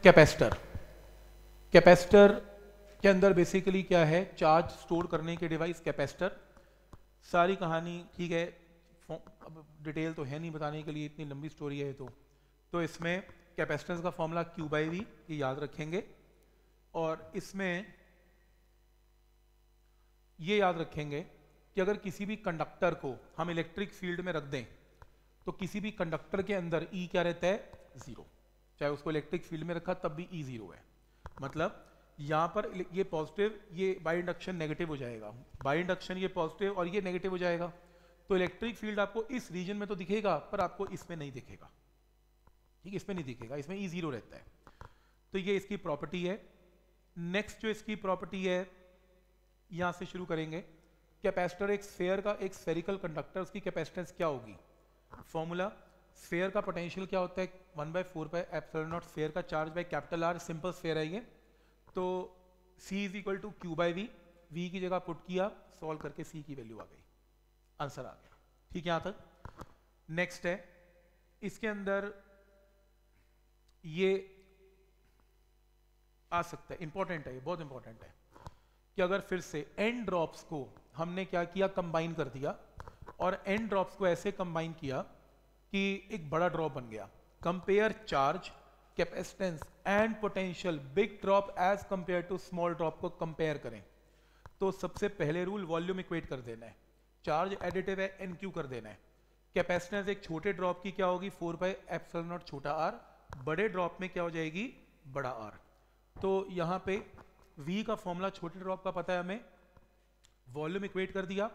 कैपेसिटर कैपेसिटर के अंदर बेसिकली क्या है? चार्ज स्टोर करने के डिवाइस कैपेसिटर सारी कहानी ठीक है। अब डिटेल तो है नहीं बताने के लिए, इतनी लंबी स्टोरी है तो। तो इसमें कैपेसिटेंस का फॉर्मूला क्यू बाई वी ये याद रखेंगे। और इसमें ये याद रखेंगे कि अगर किसी भी कंडक्टर को हम इलेक्ट्रिक फ़ील्ड में रख दें तो किसी भी कंडक्टर के अंदर ई e क्या रहता है? ज़ीरो चाहे उसको इलेक्ट्रिक फ़ील्ड में रखा, तब भी ई e ज़ीरो है। मतलब यहाँ पर ये पॉजिटिव ये बाई इंडक्शन नेगेटिव हो जाएगा। बाई इंडक्शन ये पॉजिटिव और ये नेगेटिव हो जाएगा। तो इलेक्ट्रिक फ़ील्ड आपको इस रीजन में तो दिखेगा, पर आपको इसमें नहीं दिखेगा। ठीक है इसमें नहीं दिखेगा। इसमें ई ज़ीरो रहता है। तो ये इसकी प्रॉपर्टी है। नेक्स्ट जो इसकी प्रॉपर्टी है, यहाँ से शुरू करेंगे। कैपेसिटर एक स्फेयर का एक स्फेरिकल कंडक्टर उसकी कैपेसिटेंस क्या होगी? फॉर्मूला स्फेयर का पोटेंशियल क्या होता है? One by four by epsilon naught sphere का charge by capital R simple sphere है ये। तो C is equal to Q by V V की जगह पुट किया सॉल्व करके सी की वैल्यू आ गई। आंसर आ गया। ठीक है, यहाँ तक। नेक्स्ट है, इसके अंदर ये आ सकता है इंपॉर्टेंट है ये, बहुत इंपॉर्टेंट है। कि अगर फिर से एंड ड्रॉप्स को हमने क्या किया? कंबाइन कर दिया और एंड ड्रॉप्स को ऐसे कंबाइन किया कि एक बड़ा ड्रॉप बन गया। Compare charge capacitance and potential big drop as compared to small drop को कंपेयर करें। तो सबसे पहले रूल वॉल्यूम इक्वेट कर देना है। चार्ज एडिटिव है एन क्यू कर देना है। कैपेसिटेंस एक छोटे ड्रॉप की क्या होगी? फोर बाई एप्सल नॉट छोटा आर बड़े ड्रॉप में क्या हो जाएगी? बड़ा आर तो यहाँ पे v का फॉर्मूला छोटे ड्रॉप का पता है हमें। वॉल्यूम इक्वेट कर दिया।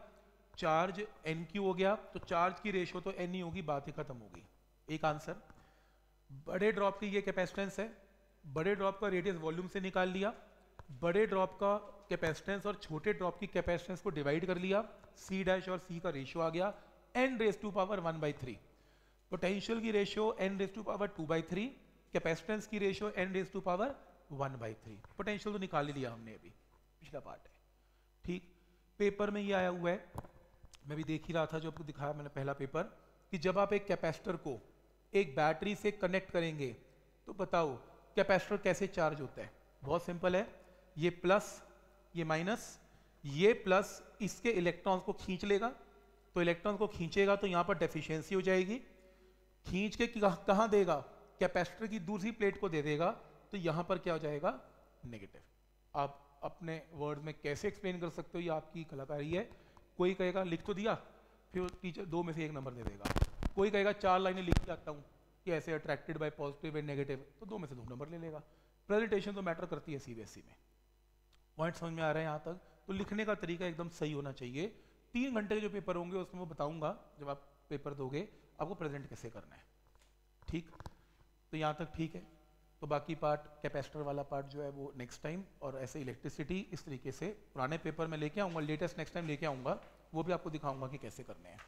चार्ज एन क्यू हो गया। तो चार्ज की रेशियो तो एन ही होगी, बात ही खत्म होगी एक आंसर बड़े ड्रॉप की ये कैपेसिटेंस है। बड़े ड्रॉप का रेडियस वॉल्यूम से निकाल लिया। बड़े ड्रॉप का कैपेसिटेंस और छोटे ड्रॉप की कैपेसिटेंस को डिवाइड कर लिया। सी डैश और सी का रेशियो आ गया। N raise to power one by three potential की ratio N raise to power two by three capacitance की ratio N raise to power one by three potential तो निकाल ही लिया हमने अभी। पिछला पार्ट है। ठीक? पेपर में ये आया हुआ है। मैं भी देख ही रहा था जो आपको दिखाया मैंने पहला पेपर कि जब आप एक कैपेसिटर को एक बैटरी से कनेक्ट करेंगे तो बताओ कैपेसिटर कैसे चार्ज होता है? बहुत सिंपल है। ये प्लस ये माइनस ये प्लस इसके इलेक्ट्रॉन्स को खींच लेगा। तो इलेक्ट्रॉन को खींचेगा तो यहाँ पर डेफिशिएंसी हो जाएगी। खींच के कहाँ देगा? कैपेसिटर की दूसरी प्लेट को दे देगा। तो यहाँ पर क्या हो जाएगा? नेगेटिव आप अपने वर्ड में कैसे एक्सप्लेन कर सकते हो? ये आपकी कलाकारी है। कोई कहेगा, लिख तो दिया। फिर टीचर दो में से एक नंबर दे देगा। कोई कहेगा, चार लाइनें लिख के आता हूँ कि ऐसे attracted by positive and negative तो दो में से दो नंबर ले लेगा। प्रेजेंटेशन तो मैटर करती है सीबीएसई में। पॉइंट समझ में आ रहे हैं यहाँ तक? तो लिखने का तरीका एकदम सही होना चाहिए। तीन घंटे के जो पेपर होंगे, उसमें वो बताऊँगा, जब आप पेपर दोगे, आपको प्रेजेंट कैसे करना है। ठीक? तो यहाँ तक ठीक है। तो बाकी पार्ट कैपेसिटर वाला पार्ट जो है वो नेक्स्ट टाइम और ऐसे इलेक्ट्रिसिटी इस तरीके से पुराने पेपर में लेके आऊँगा लेटेस्ट नेक्स्ट टाइम लेके आऊँगा, वो भी आपको दिखाऊँगा कि कैसे करने हैं।